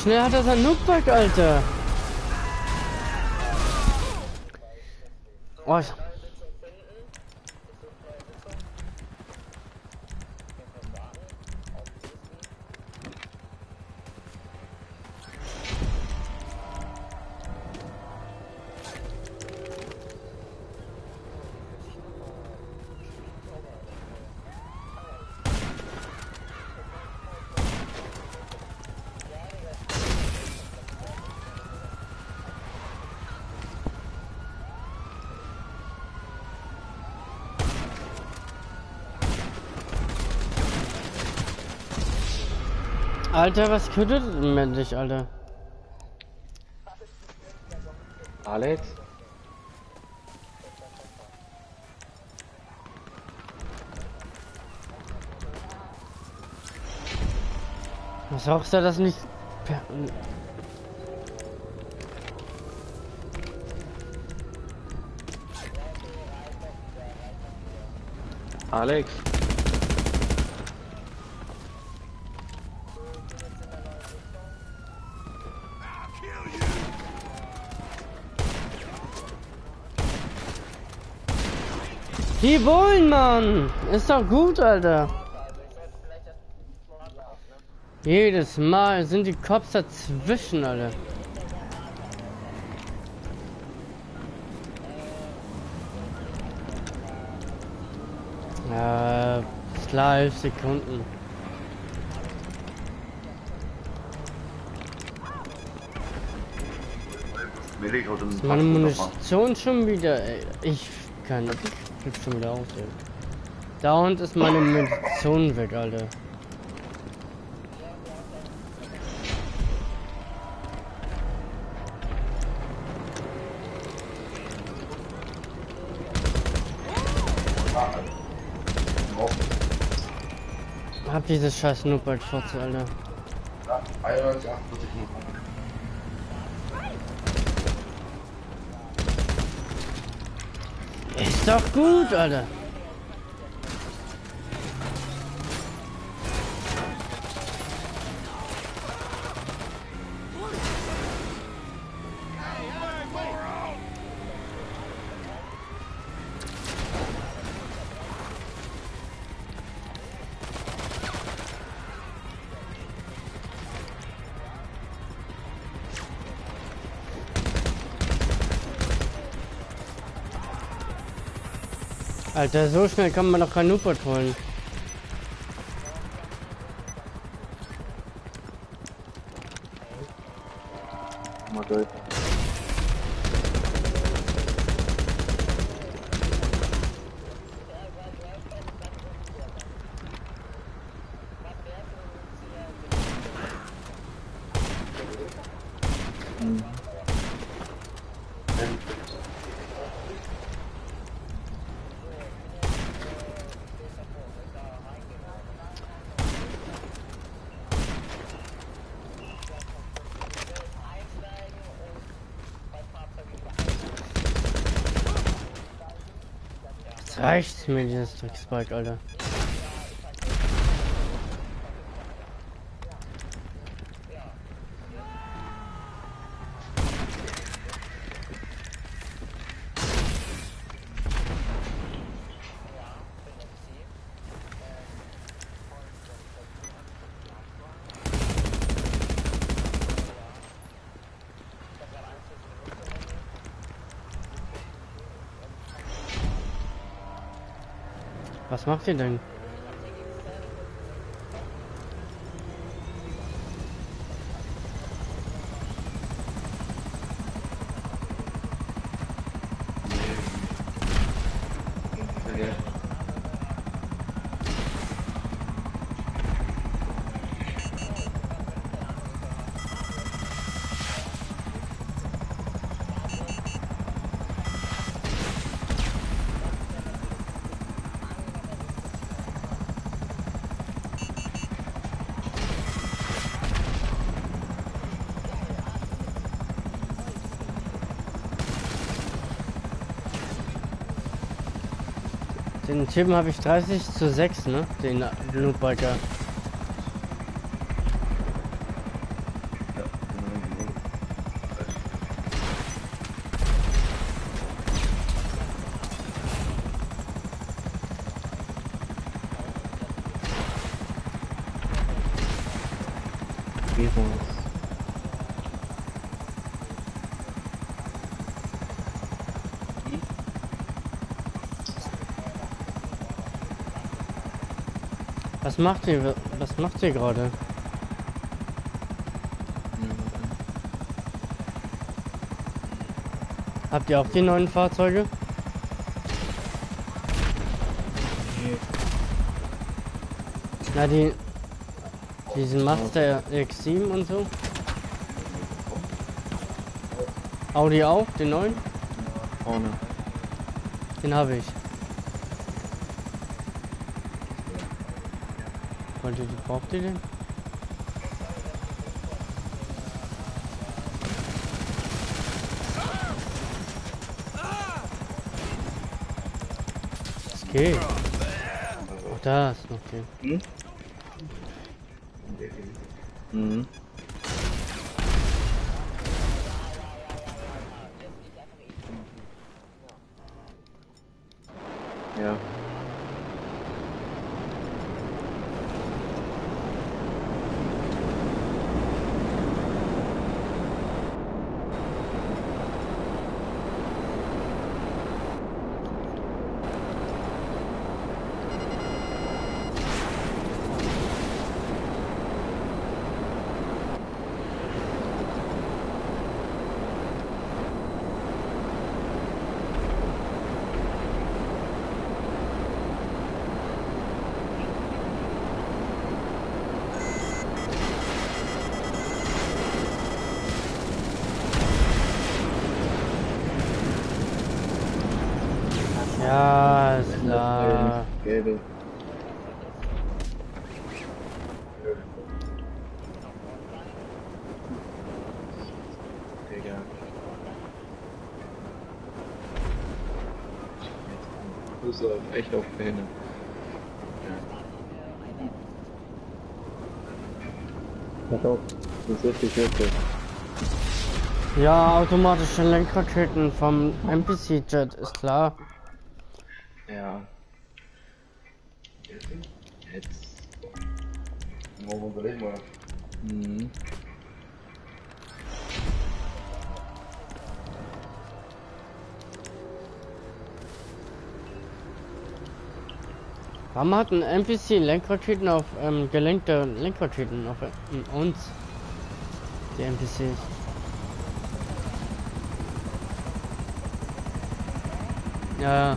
Schnell hat er sein Noobback, Alter? Oh, Alter, was könnte man sich, Alter? Alex? Was hoffst du, das nicht... Alex? Die wollen, Mann! Ist doch gut, Alter. Jedes Mal sind die Cops dazwischen, Alter. Ja, klar, 11 Sekunden. Ist meine Munition schon wieder, ey. Ich kann flipp schon wieder aus, ey. Dauernd ist meine Munition weg, Alter. Hab dieses scheiß Noobbald Fotze, Alter. Ist doch gut, Alter. Alter, so schnell kann man doch kein Nupert holen. Jetzt reicht's mir dieses Drecksbike, Alter. Was macht ihr denn? Typen habe ich 30 zu 6, ne? Den Noobbiker. Was macht ihr? Was macht ihr gerade? Habt ihr auch die neuen Fahrzeuge? Na die diesen Master X7 und so. Audi auch, den neuen? Vorne. Den habe ich. Wollt ihr, braucht ihr den? Es geht. da ist noch viel. Hm? Mhm. Ja. Ja, ist klar. Gelbe. Digga. Du bist auf, echt auf behindert. Ja. Pass auf, richtig witzig. Ja, automatische Lenkraketen vom NPC-Jet, ist klar. Ja. Jetzt. Morgen überlegen wir. Mhm. Warum hat ein NPC Lenkraketen auf ähm, gelenkte Lenkraketen auf ähm, uns? Die NPCs. Ja.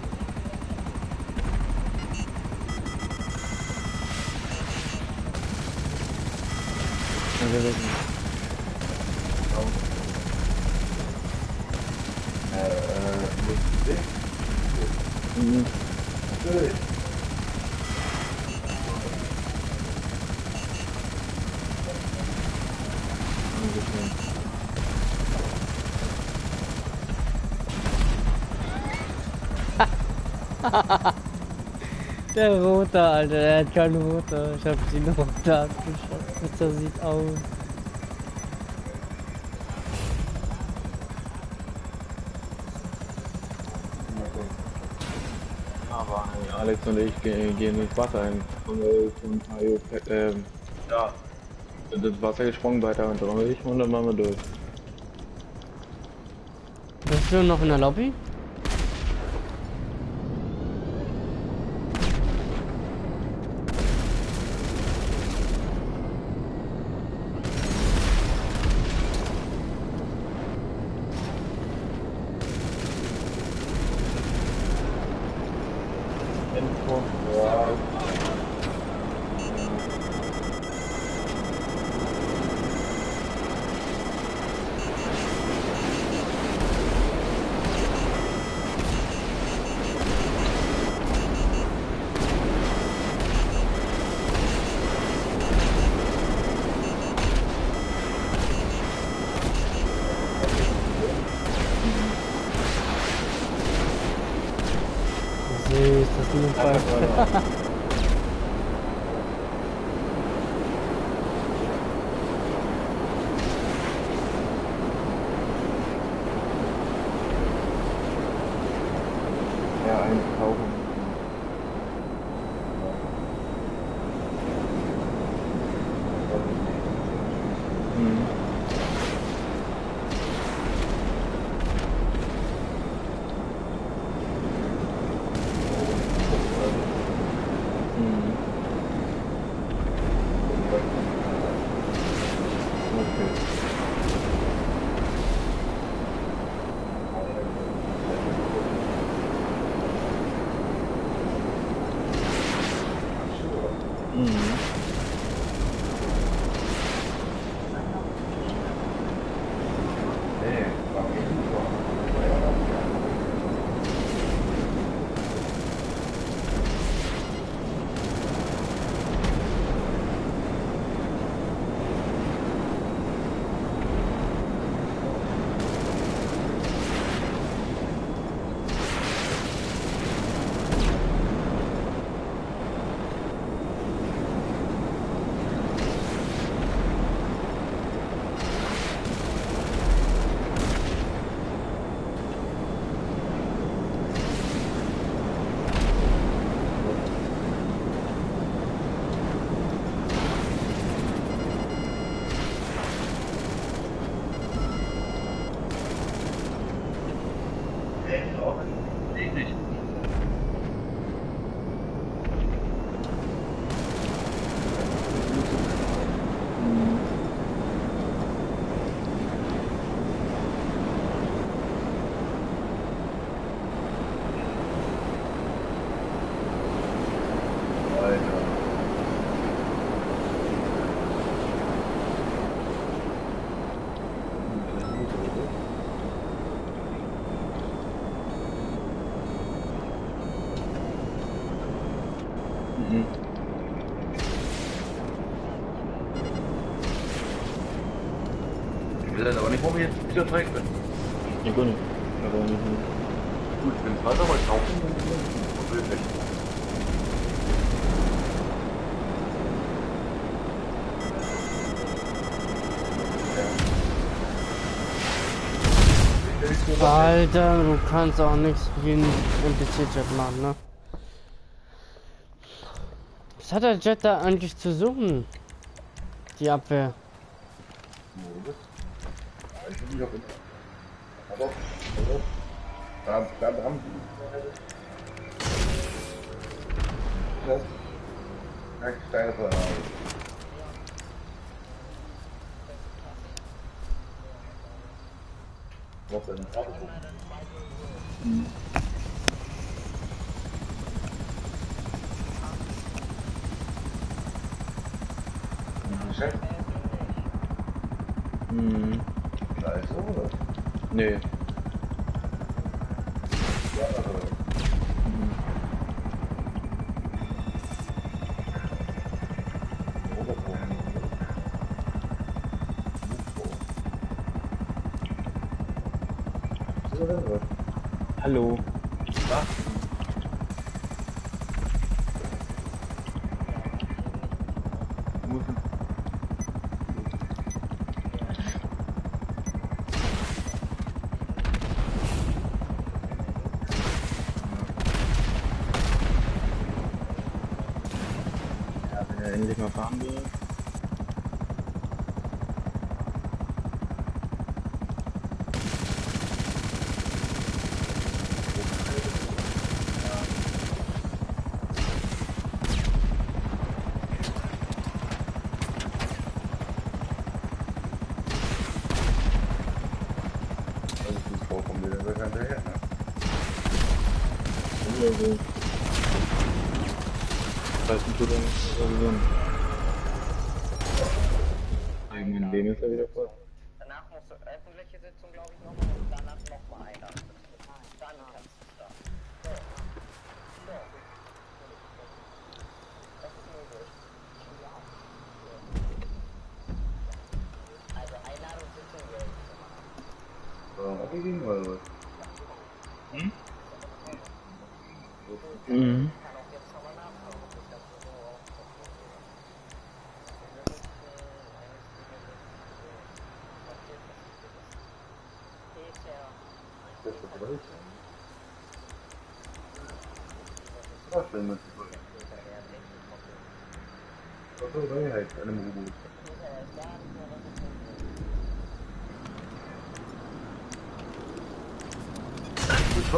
Also wir wissen. Der rote, Alter, der hat keinen roter. Ich hab sie noch da abgeschossen. Das sieht aus. Aber Alex und ich ge- gehen ins Wasser ein. Und äh, Teil, ähm, ja, sind ins Wasser gesprungen, weiter und durch und dann machen wir durch. Bist du noch in der Lobby? Warum ich jetzt wieder direkt bin. Ja gut, aber nicht. Gut, ich bin Vater, aber ich kaufe und will nicht. Alter, du kannst auch nichts wie ein NPC-Jet machen, ne? Was hat der Jet da eigentlich zu suchen? Die Abwehr. Also wie auch immer. Aber, also, da, da haben die. Das. ist Danke, Steine von Was denn? Mhm. Mhm. Da ist so, oder? Nee. Ja, also. Hallo.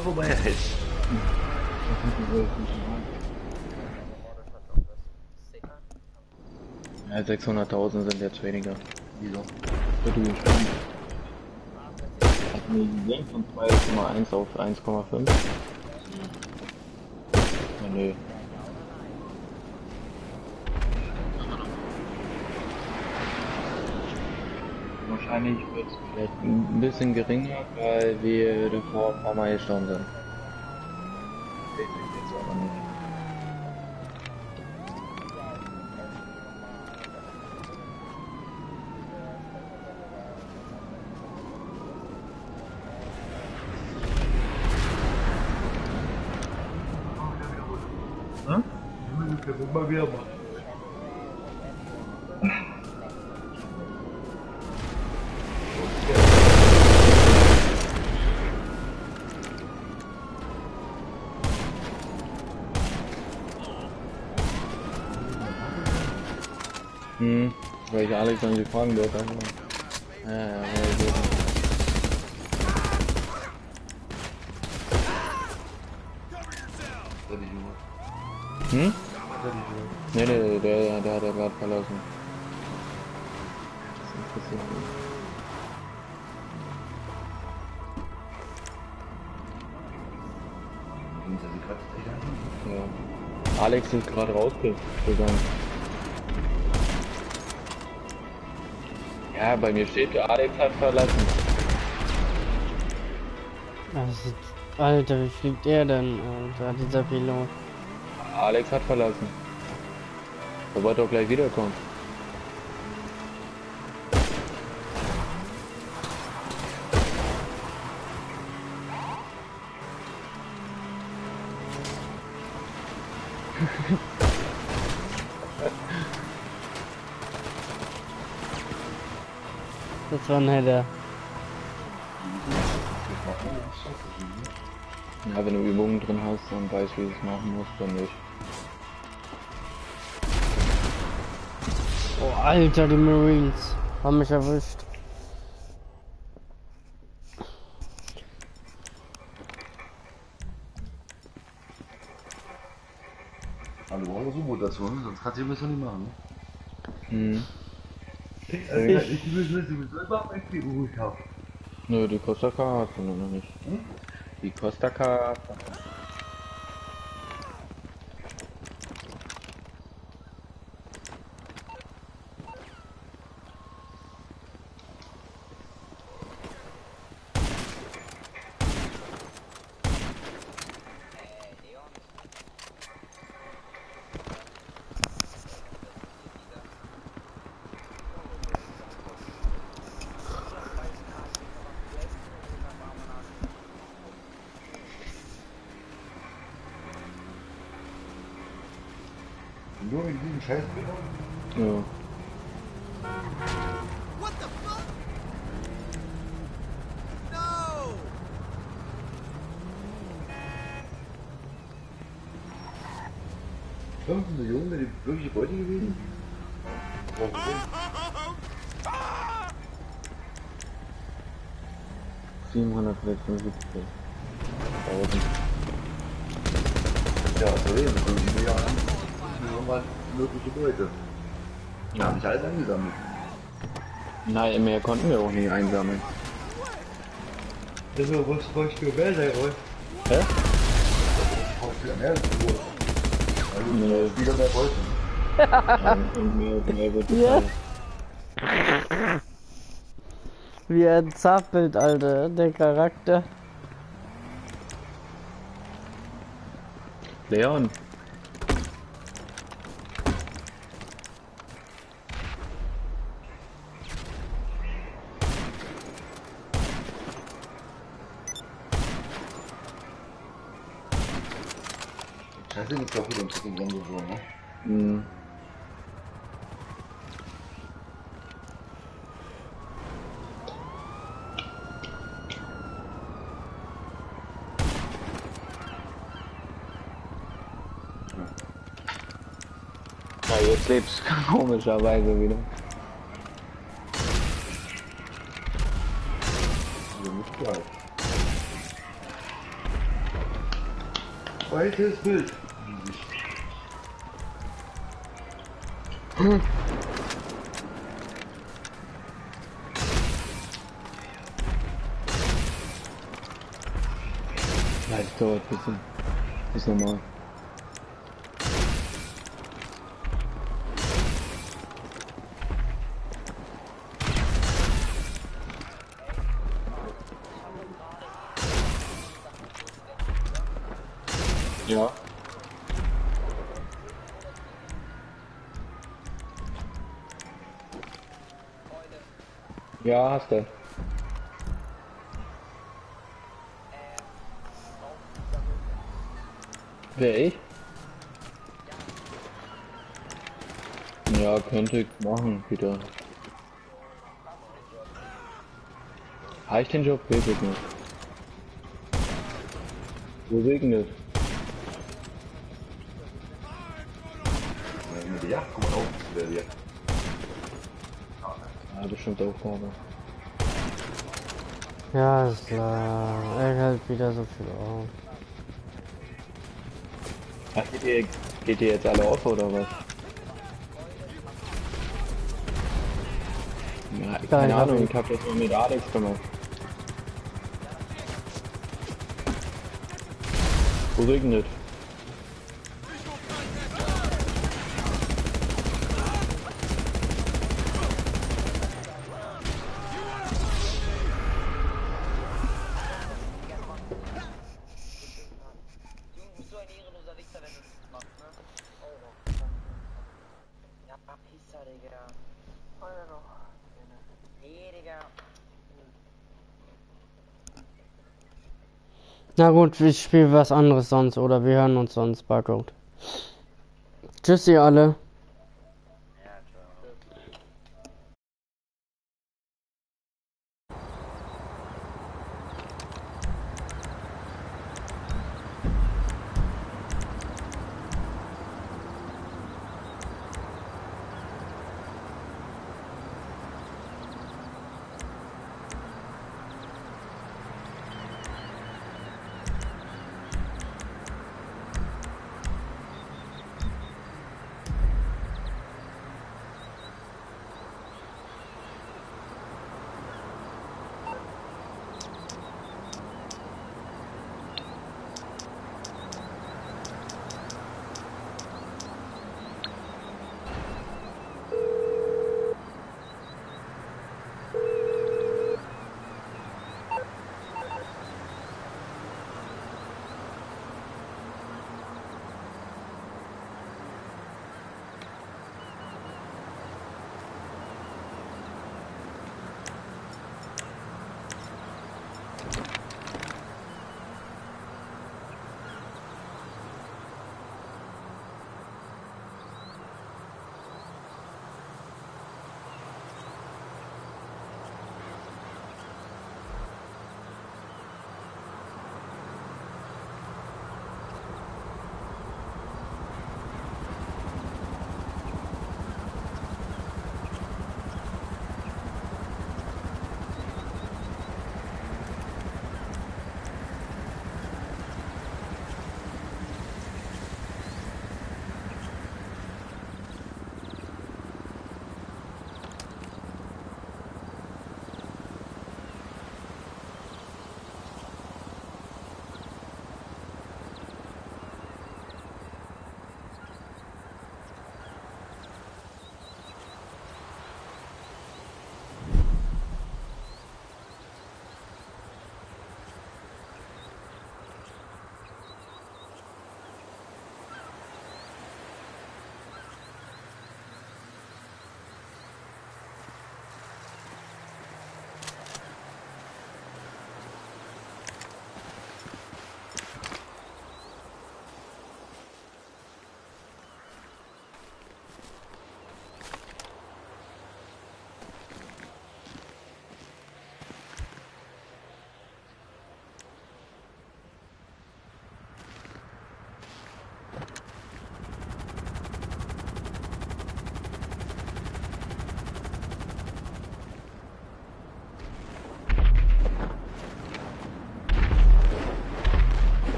Das war vorbei heißt. Ja, 600.000 sind jetzt weniger. Wieso? Für die Stunden. Hat mir gesehen von 2,1 auf 1,5. Ja, nö. Wahrscheinlich wird es vielleicht ein bisschen geringer, weil wir davor ein paar Mal gestorben sind. Jetzt aber nicht. Hä? Das muss mal wieder machen. Hm, weil gefragt wird, einfach. Ja, ja, ja, ja, Hm? Nee, nee, der, der hat er gerade verlassen. Das interessiert mich. Ja. Alex ist gerade rausgegangen. Bei mir steht, Alex hat verlassen. Ist, Alter, wie fliegt er denn, Alter, dieser Pilot? Alex hat verlassen. Er wollte doch gleich wiederkommen. Ein Header. Ja, wenn du Übungen drin hast, dann weißt wie du es machen musst, dann nicht. Oh, Alter, die Marines haben mich erwischt. Also wir brauchen U-Boot-Mutation, sonst kannst du die Mission nicht machen. Ne? Hm. Also, ich, ich will wissen, wieso überhaupt nicht die Uhr ich hab. Nö, die Costa Karte noch nicht. Hm? Die Costa Karte. Nein, mehr konnten wir auch nicht einsammeln. Also, was brauchst du mehr sein, Rolf? Hä? Ja mehr. Also, Nee. wieder mehr Beute. Und mehr, mehr wird Ja. Wie er zappelt, Alter, der Charakter. Leon. Kapitel gibt es auch wieder ein Zuckerbrandbewurm, ne? Mhm. Ja, jetzt lebst du komischerweise wieder. Also nicht gleich. Altes Bild. Das dauert ein bisschen. Ist normal. Ja. Ja, hast du. Wer ich? Ja, könnte ich machen, Peter. Habe ich den Job? Weiß ich nicht. Wo regnet? Ja, bestimmt Aufgabe. Ja, ist klar. Er hält wieder so viel auf. Ach, geht ihr, geht ihr jetzt alle auf oder was? Ja, keine hab Ahnung, ich. ich hab das mal mit Alex gemacht. Wo regnet? Du bist so ein ehrenloser Wichser, wenn du das machst, ne? Oh. Ja, Pisser, Digga. Euro. Nee, Digga. Na gut, ich spiele was anderes sonst oder wir hören uns sonst, Barcode. Tschüssi alle.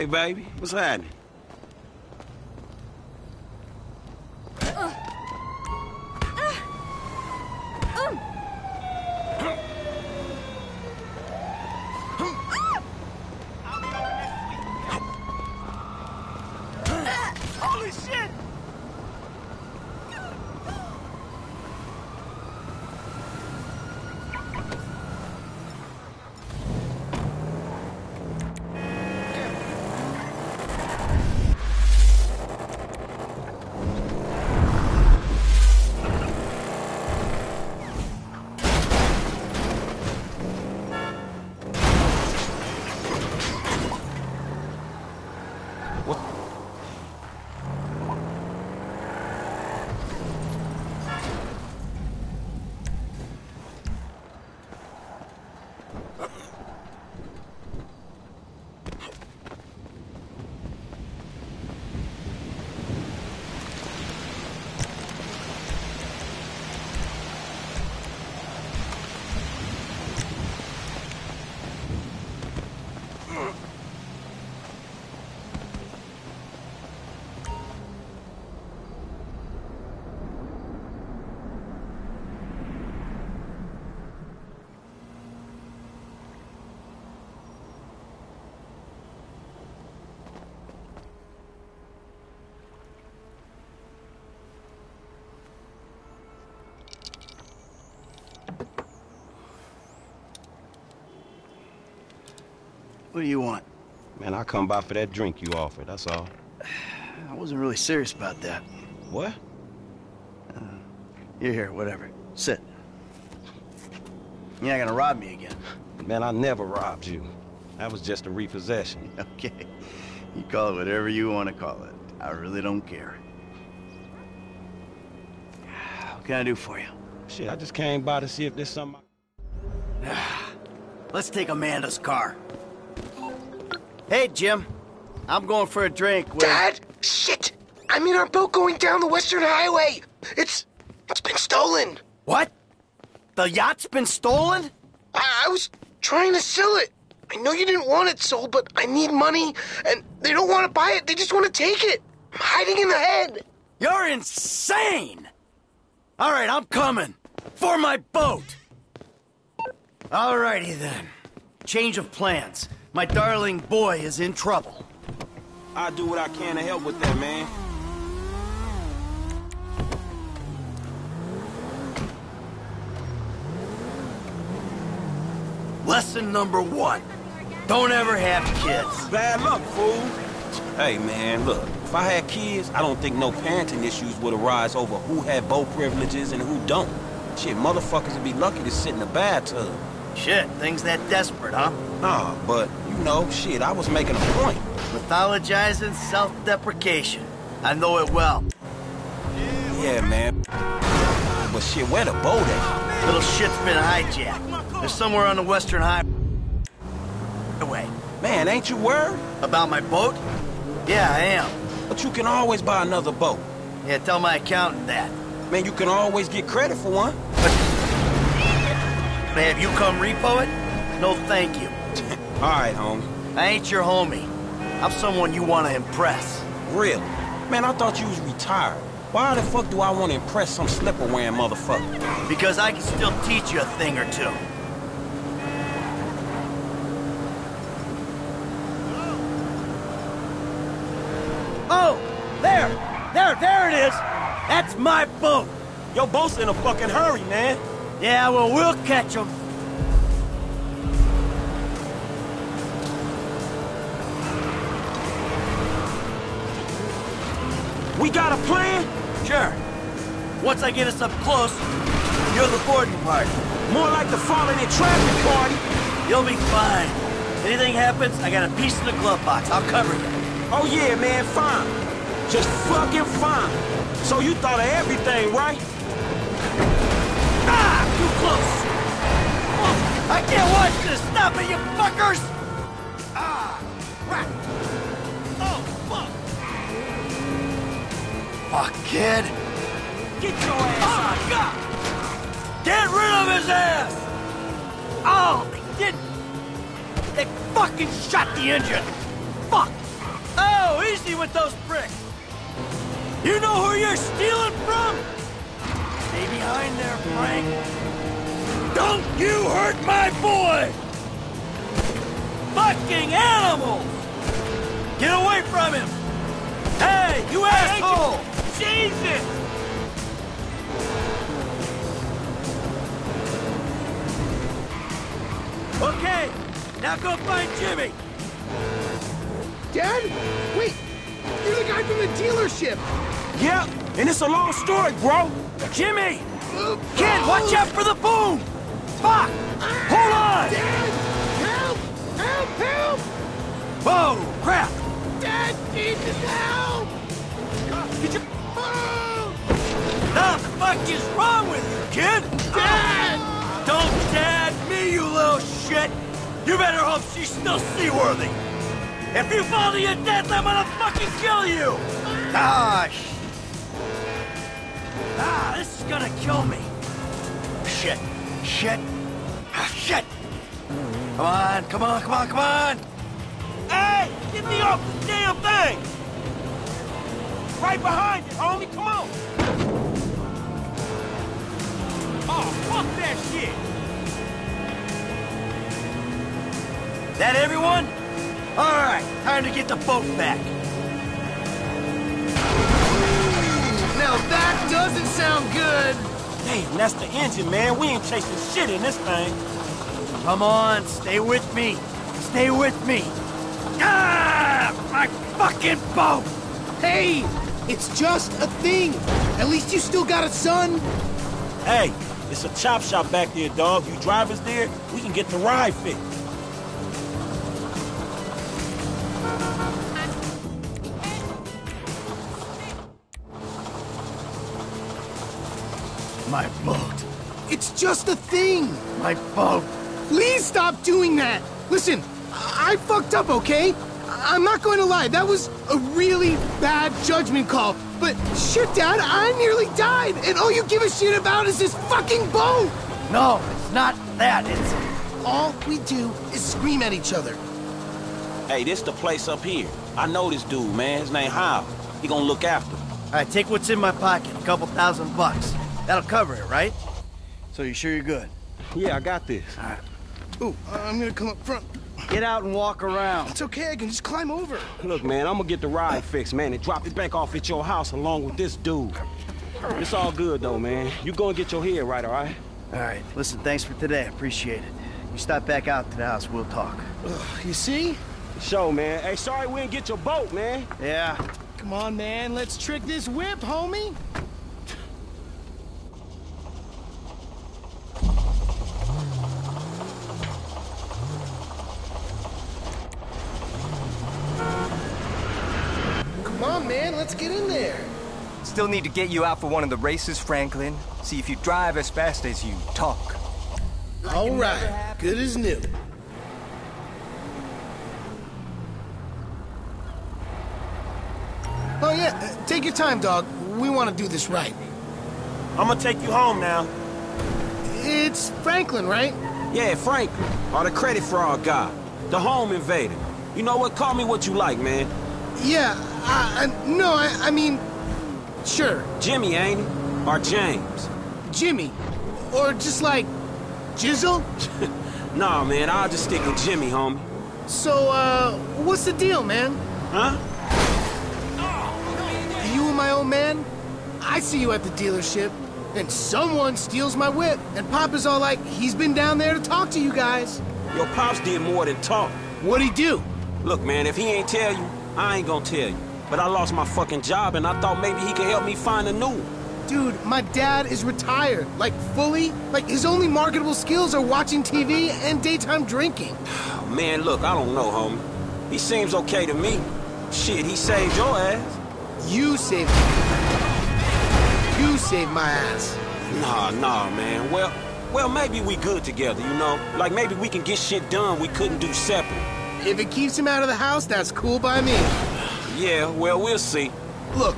Hey, baby, what's happening? What do you want? Man, I come by for that drink you offered, that's all. I wasn't really serious about that. What? Uh, you're here, whatever. Sit. You're not gonna rob me again. Man, I never robbed you. That was just a repossession. Okay. You call it whatever you want to call it. I really don't care. What can I do for you? Shit, I just came by to see if there's something... Let's take Amanda's car. Hey, Jim. I'm going for a drink with... Dad! Shit! I'm in our boat going down the Western Highway! It's... it's been stolen! What? The yacht's been stolen? I, I was trying to sell it. I know you didn't want it sold, but I need money, and they don't want to buy it. They just want to take it. I'm hiding in the head. You're insane! All right, I'm coming. For my boat! Alrighty then. Change of plans. My darling boy is in trouble. I'll do what I can to help with that, man. Lesson number one. Don't ever have kids. Bad luck, fool. Hey, man, look. If I had kids, I don't think no parenting issues would arise over who had boat privileges and who don't. Shit, motherfuckers would be lucky to sit in a bathtub. Shit, things that desperate, huh? Nah, but, you know, shit, I was making a point. Mythologizing self-deprecation. I know it well. Yeah, man. But shit, where the boat at? Little shit's been hijacked. They're somewhere on the Western Highway. Man, ain't you worried? About my boat? Yeah, I am. But you can always buy another boat. Yeah, tell my accountant that. Man, you can always get credit for one. But have you come repo it? No, thank you. All right, homie. I ain't your homie. I'm someone you want to impress. Really? Man, I thought you was retired. Why the fuck do I want to impress some slipper-wearing motherfucker? Because I can still teach you a thing or two. Oh! There! There, there it is! That's my boat! Your boat's in a fucking hurry, man. Yeah, well, we'll catch them. We got a plan? Sure. Once I get us up close, you're the boarding party. More like the falling in traffic party. You'll be fine. Anything happens, I got a piece in the glove box. I'll cover you. Oh yeah, man, fine. Just fucking fine. So you thought of everything, right? Too close! Oh, I can't watch this! Stop it, you fuckers! Ah! Crap! Oh, fuck! Fuck, kid! Get your ass Oh, God! Get rid of his ass! Oh, they did... They fucking shot the engine! Fuck! Oh, easy with those bricks! You know who you're stealing from? Stay behind there, Frank. Don't you hurt my boy! Fucking animals! Get away from him! Hey, you asshole! Jesus! Okay, now go find Jimmy! Dad? Wait! You're the guy from the dealership! Yep, and it's a long story, bro. Jimmy! Oh. Kid, watch out for the boom! Fuck! Hold on! Dad! Help! Help! Help! Whoa! Crap! Dad! Jesus, help! Did you... The fuck is wrong with you, kid? Dad! Don't dad me, you little shit! You better hope she's still seaworthy! If you fall to your death, I'm gonna fucking kill you! Ah, sh Ah, this is gonna kill me! Shit! Shit! Ah, shit! Come on, come on, come on, come on! Hey, get me off the damn thing! Right behind you, homie, come on! Oh, fuck that shit! That everyone? All right, time to get the boat back. Now that doesn't sound good! Damn, that's the engine, man. We ain't chasing shit in this thing. Come on, stay with me. Stay with me. Ah! My fucking boat! Hey! It's just a thing! At least you still got a son! Hey, it's a chop shop back there, dog. You drive us there, we can get the ride fixed. My boat. It's just a thing! My boat. Please stop doing that! Listen, I, I fucked up, okay? I- I'm not going to lie, that was a really bad judgment call. But shit, Dad, I nearly died, and all you give a shit about is this fucking boat! No, it's not that. It's All we do is scream at each other. Hey, this the place up here. I know this dude, man. His name Hal. He gonna look after me. All right, take what's in my pocket. A couple thousand bucks. That'll cover it, right? So you sure you're good? Yeah, I got this. All right. Ooh, I'm gonna come up front. Get out and walk around. It's okay, I can just climb over. Look, man, I'm gonna get the ride fixed, man, and drop it back off at your house along with this dude. It's all good, though, man. You go and get your head right, all right? All right, listen, thanks for today. Appreciate it. You stop back out to the house, we'll talk. You see? Show, man. Hey, sorry we didn't get your boat, man. Yeah. Come on, man, let's trick this whip, homie. Come on, man, let's get in there. Still need to get you out for one of the races, Franklin. See if you drive as fast as you talk. All right, good as new. Oh yeah, uh, take your time, dog. We want to do this right. I'm gonna take you home now. It's Franklin, right? Yeah, Franklin, or the credit fraud guy, the home invader. You know what? Call me what you like, man. Yeah, I, I, no, I, I mean, sure, Jimmy, ain't it? Or James? Jimmy. Or just like, Jizzle? Nah, man, I'll just stick with Jimmy, homie. So, uh, what's the deal, man? Huh? You and my old man? I see you at the dealership, and someone steals my whip, and Papa's all like, he's been down there to talk to you guys. Your pops did more than talk. What'd he do? Look, man, if he ain't tell you, I ain't gonna tell you. But I lost my fucking job, and I thought maybe he could help me find a new one. Dude, my dad is retired. Like, fully. Like, his only marketable skills are watching TV and daytime drinking. Man, look, I don't know, homie. He seems okay to me. Shit, he saved your ass. You saved You saved my ass. Nah, nah, man. Well, well, maybe we good together, you know? Like, maybe we can get shit done we couldn't do separate. If it keeps him out of the house, that's cool by me. Yeah, well, we'll see. Look,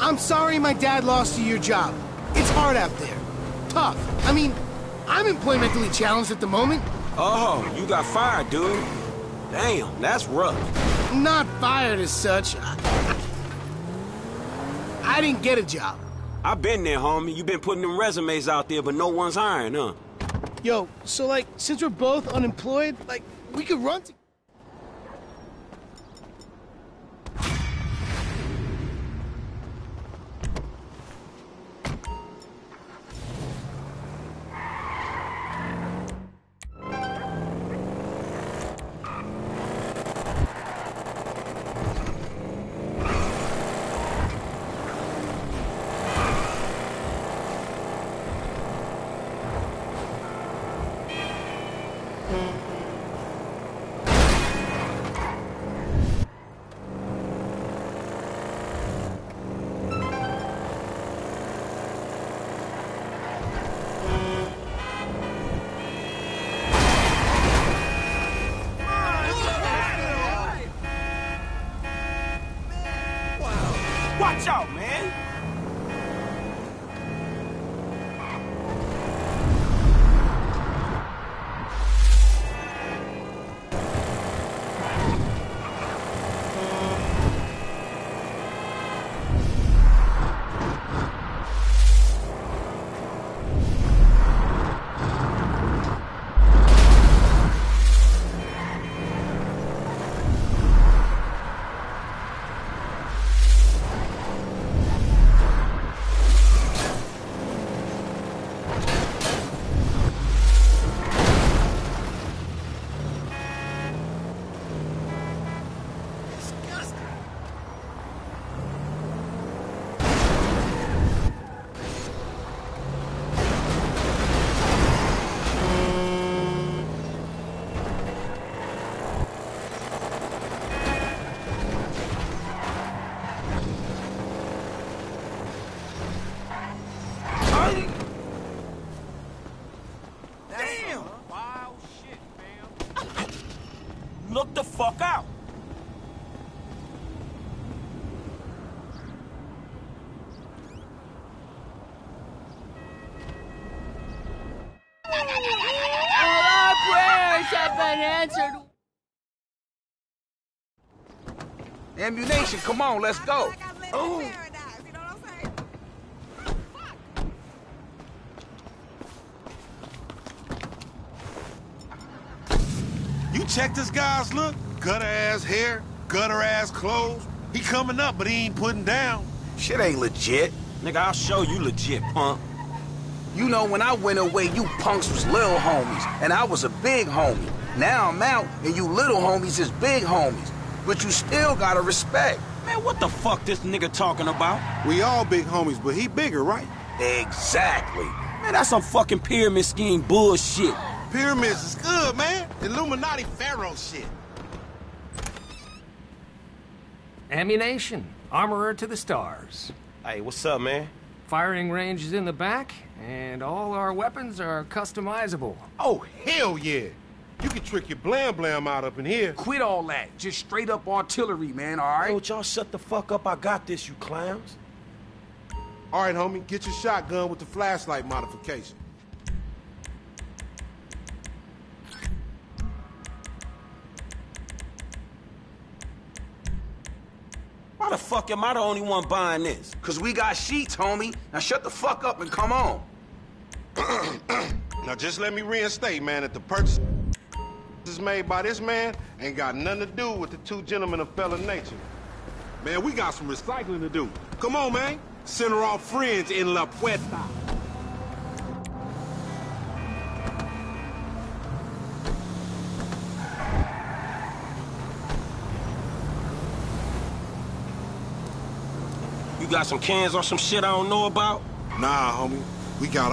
I'm sorry my dad lost you your job. It's hard out there. Tough. I mean, I'm employmentally challenged at the moment. Oh, you got fired, dude. Damn, that's rough. Not fired as such. I, I didn't get a job. I've been there, homie. You've been putting them resumes out there, but no one's hiring, huh? Yo, so like, since we're both unemployed, like, we could run to... Ammu-Nation, come on, let's go. Oh. You check this guy's look? Gutter ass hair, gutter ass clothes. He coming up, but he ain't putting down. Shit ain't legit. Nigga, I'll show you legit, punk. You know, when I went away, you punks was little homies, and I was a big homie. Now I'm out, and you little homies is big homies. But you still gotta respect. Man, what the fuck this nigga talking about? We all big homies, but he bigger, right? Exactly. Man, that's some fucking pyramid scheme bullshit. Pyramids is good, man. Illuminati pharaoh shit. Ammu-Nation. Armorer to the stars. Hey, what's up, man? Firing range is in the back, and all our weapons are customizable. Oh, hell yeah. You can trick your blam blam out up in here. Quit all that. Just straight up artillery, man, all right? Yo, y'all shut the fuck up. I got this, you clowns. All right, homie, get your shotgun with the flashlight modification. Why the fuck am I the only one buying this? Cause we got sheets, homie. Now shut the fuck up and come on. now just let me reinstate, man, that the purchase is made by this man ain't got nothing to do with the two gentlemen of fellow nature. Man, we got some recycling to do. Come on, man. Send her off friends in La Puerta. You got some cans or some shit I don't know about? Nah, homie. We got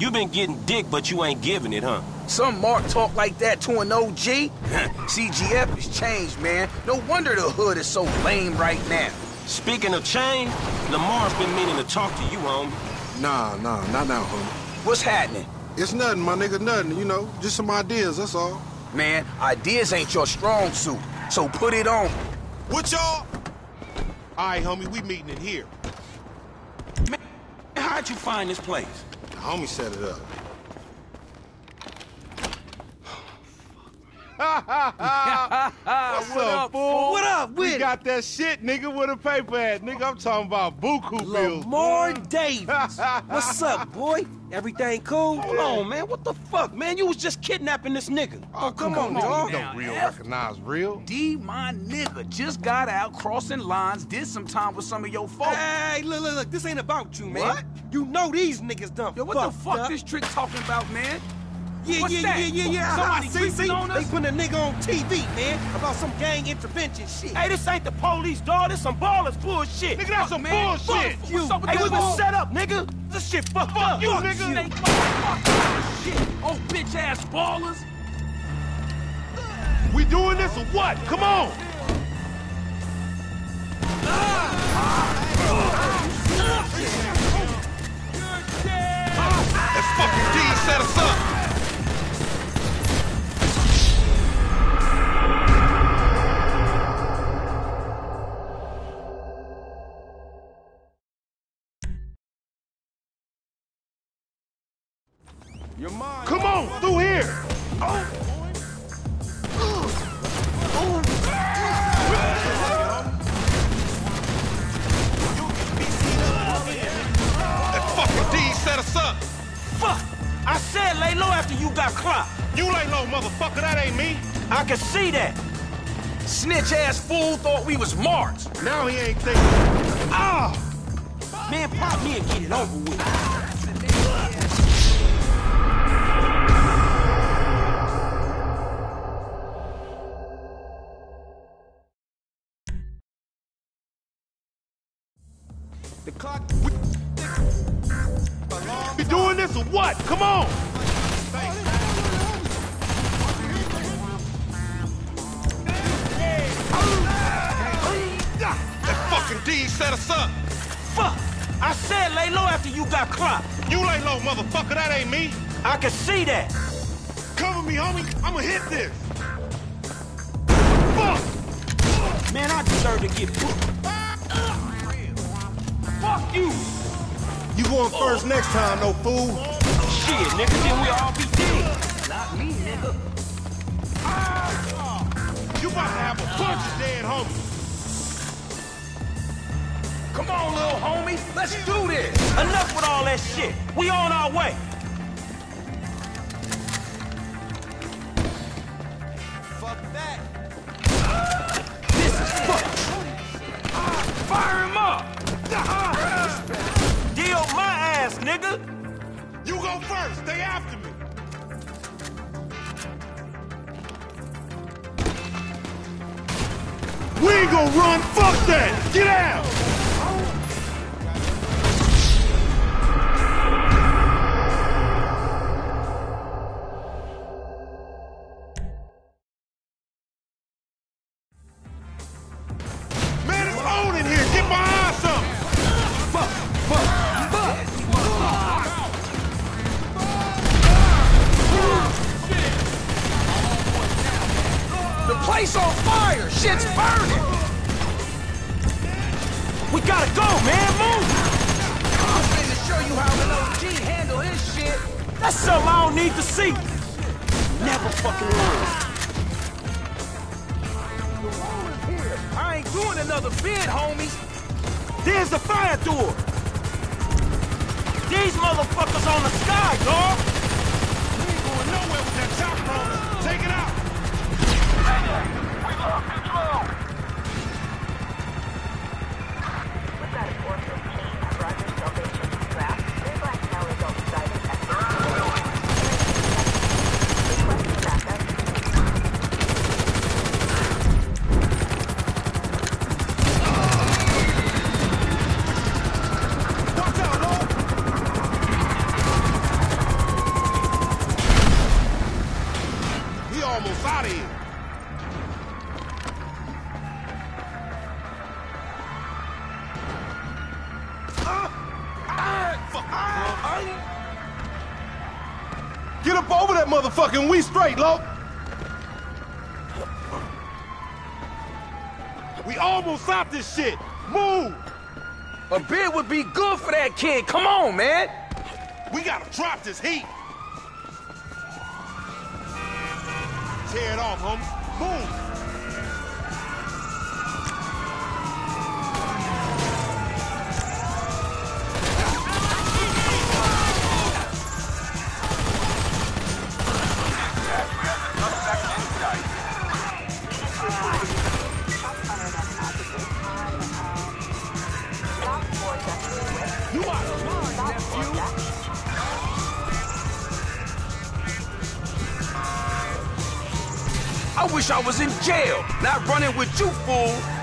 You been getting dick, but you ain't giving it, huh? Some Mark talk like that to an OG? CGF has changed, man. No wonder the hood is so lame right now. Speaking of change, Lamar's been meaning to talk to you, homie. Nah, nah, not now, homie. What's happening? It's nothing, my nigga, nothing, you know. Just some ideas, that's all. Man, ideas ain't your strong suit, so put it on. What y'all? All right, homie, we meeting it here. Man, how'd you find this place? The homie set it up. What's what up, up, fool? What up We with got that shit, nigga, with a paper at. Nigga, I'm talking about buku bills. Lamar Davis. What's up, boy? Everything cool? Come on, man. What the fuck, man? You was just kidnapping this nigga. Oh, oh come, on, dog. Don't real recognize real. D, my nigga, just got out crossing lines, did some time with some of your folks. Hey, look, look, look. This ain't about you, man. What? You know these niggas done Yo, what the fuck up. this trick talking about, man? Yeah, What's yeah, that? yeah, yeah, yeah. Somebody uh-huh. see, creeping see? on us? They putting a nigga on TV, man, about some gang intervention shit. Hey, this ain't the police, dog. This some Ballas bullshit. Nigga, that's some man. bullshit. Fuck you. What's up with hey, we been set up, nigga. This shit fucked up. you, Fuck nigga. Snake motherfucker. Shit. Oh, bitch ass Ballas. We doing this or what? Come on. Ah. That fucking D set us up. Come on, through here. That fucking D set us up. Fuck. I said lay low after you got clocked. You lay low, motherfucker. That ain't me. I can see that. Snitch ass fool thought we was marks. Now he ain't thinking. Ah! Man, pop me and get it over with. The clock. We, we doing this or what? Come on. That fucking D set us up. Fuck! I said lay low after you got clocked. You lay low, motherfucker. That ain't me. I can see that. Cover me, homie. I'ma hit this. Fuck! Man, I deserve to get put. Fuck you! You going first next time, no fool. Shit, nigga, then we all be dead. Not me, nigga. Ah, you about to have a bunch of dead homies. Come on, little homie. Let's do this. Enough with all that shit. We on our way. Fuck that. This is fucked. Ah, fire him up. Deal my ass, nigga. You go first. Stay after me. We ain't gonna run. Fuck that. Get out. We straight, Lo. We almost out this shit. Move. A bid would be good for that kid. Come on, man. We gotta drop this heat. Tear it off, homie. Jail, not running with you, fool.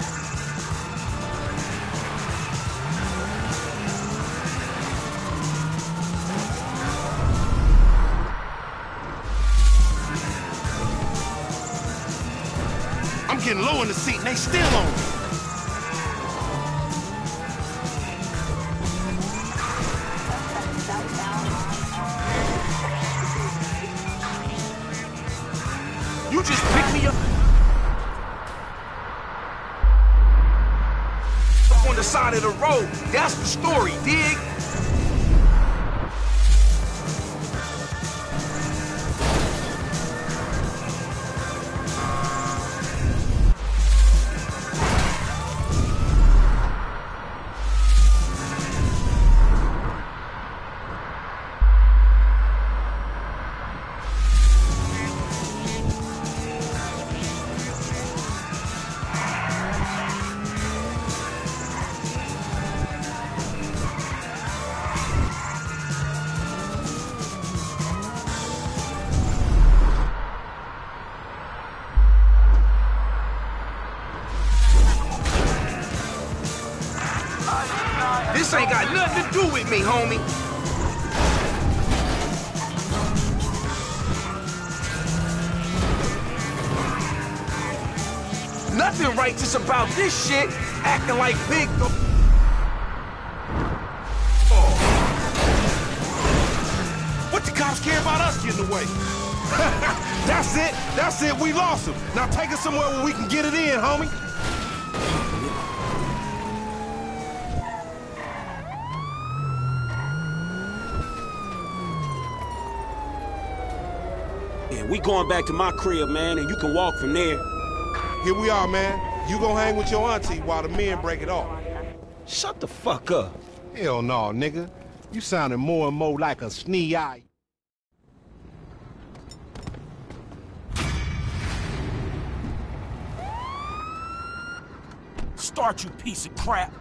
Shit, acting like big. What the cops care about us getting away? That's it. That's it. We lost him. Now take us somewhere where we can get it in, homie. Yeah, we going back to my crib, man, and you can walk from there. Here we are, man. You gonna hang with your auntie while the men break it off. Shut the fuck up. Hell no, nigga. You sounding more and more like a snee eye. Start, you piece of crap.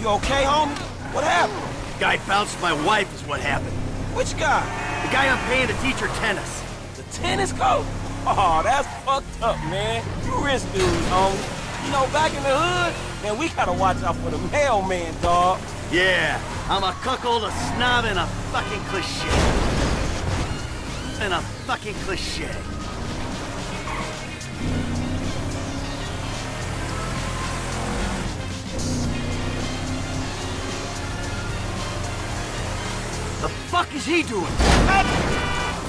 You okay, homie? What happened? Guy bounced my wife is what happened. Which guy? The guy I'm paying to teach her tennis. The tennis coach? Oh, that's fucked up, man. You rich dude, homie. You know, back in the hood, man, we gotta watch out for the mailman, dog. Yeah, I'm a cuckold, a snob, and a fucking cliche. And a fucking cliche. Fuck is he doing? That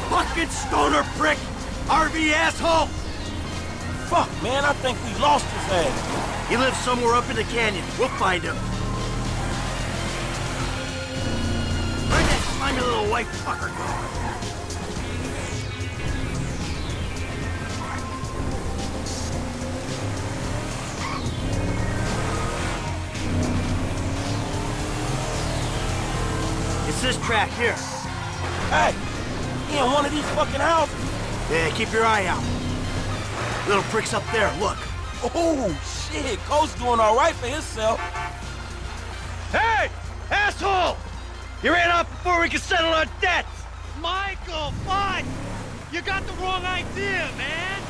fucking stoner prick! RV asshole! Fuck, man, I think we lost his ass. He lives somewhere up in the canyon. We'll find him. Where'd that slimy little white fucker? It's this track here. Hey, he in one of these fucking houses. Yeah, keep your eye out. Little prick's up there, look. Oh, shit, Coach doing all right for himself. Hey! Asshole! You ran off before we could settle our debts! Michael, fine! You got the wrong idea, man!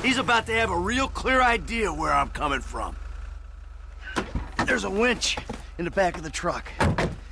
He's about to have a real clear idea where I'm coming from. There's a winch in the back of the truck.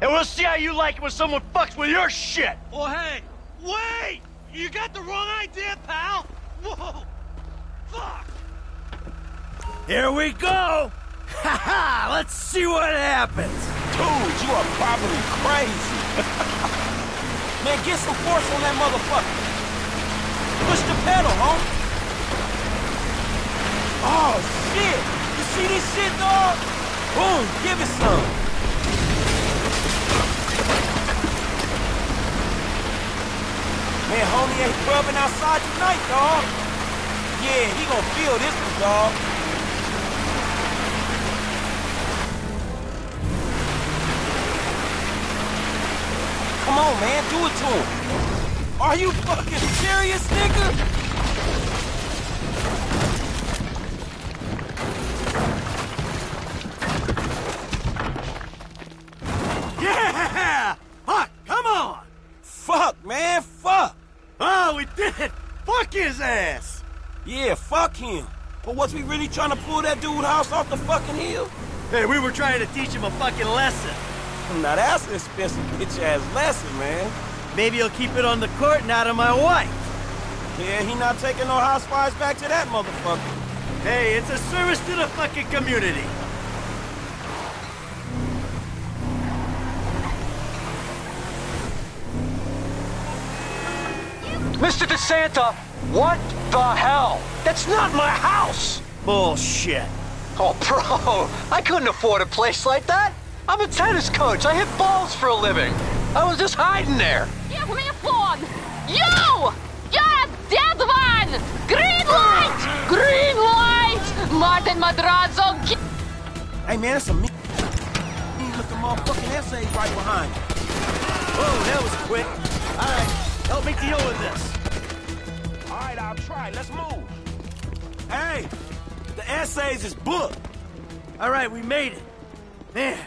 And we'll see how you like it when someone fucks with your shit! Well, hey, wait! You got the wrong idea, pal! Whoa! Fuck! Here we go! Ha ha! Let's see what happens! Dude, you are probably crazy. Man, get some force on that motherfucker. Push the pedal, homie. Oh, shit. You see this shit, dog? Boom, give it some. Man, homie ain't rubbing outside tonight, dog. Yeah, he gonna feel this one, dog. Come on, man, do it to him. Are you fucking serious, nigga? Yeah! Fuck, come on! Fuck, man, fuck! Oh, we did it! Fuck his ass! Yeah, fuck him. But was we really trying to pull that dude house off the fucking hill? Hey, we were trying to teach him a fucking lesson. Now that's an expensive bitch-ass lesson, man. Maybe he'll keep it on the court and out of my wife. Yeah, he not taking no house fires back to that motherfucker. Hey, it's a service to the fucking community. Mr. DeSanta, what the hell? That's not my house! Bullshit. Oh, bro, I couldn't afford a place like that. I'm a tennis coach. I hit balls for a living. I was just hiding there. Give me a phone! You! You're a dead one! Green light! Green light! Martin Madrazo. Hey, man, that's a me. looking motherfucking essay right behind you. Whoa, that was quick. All right, help me deal with this. All right, I'll try. Let's move. Hey, the essays is booked. All right, we made it. Man,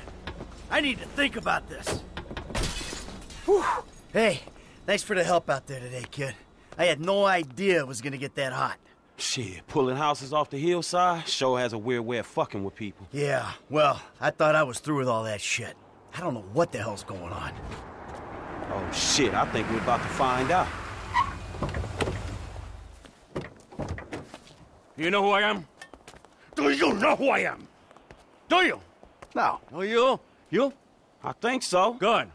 I need to think about this. Whew. Hey, thanks for the help out there today, kid. I had no idea it was gonna get that hot. Shit, pulling houses off the hillside sure has a weird way of fucking with people. Yeah, well, I thought I was through with all that shit. I don't know what the hell's going on. Oh shit, I think we're about to find out. You know who I am? Do you know who I am? Do you? No. Oh, you? You? I think so. Good.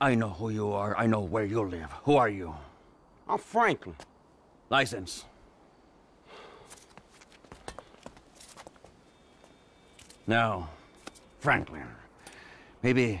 I know who you are. I know where you live. Who are you? I'm Franklin. License. Now, Franklin, maybe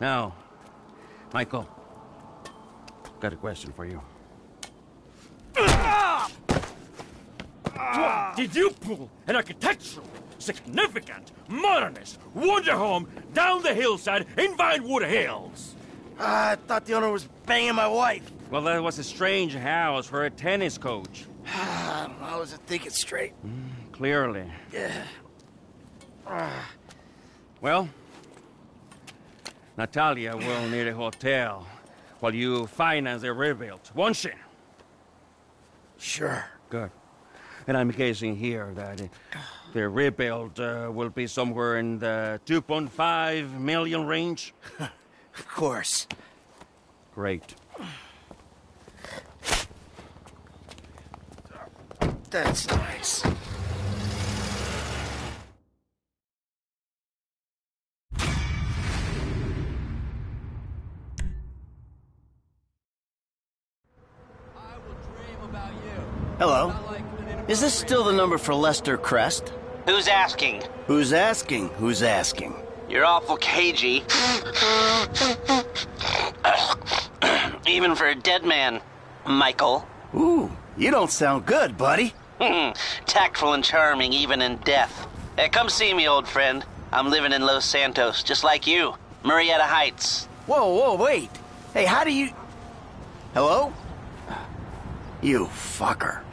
Now, Michael, got a question for you. Did you pull an architectural significant, modernist wonder home down the hillside in Vinewood Hills. Ah, I thought the owner was banging my wife. Well, that was a strange house for a tennis coach. I don't know, I wasn't thinking straight. Clearly. Yeah. Ah. Well, Natalia will need a hotel while you finance the rebuild, won't she? Sure. Good. And I'm guessing here that the rebuild uh, will be somewhere in the 2.5 million range? of course. Great. That's nice. Hello. Is this still the number for Lester Crest? Who's asking? Who's asking? Who's asking? You're awful cagey. Even for a dead man, Michael. Ooh, you don't sound good, buddy. Hmm, tactful and charming even in death. Hey, come see me, old friend. I'm living in Los Santos, just like you. Murrieta Heights. Whoa, whoa, wait. Hey, how do you... Hello? You fucker.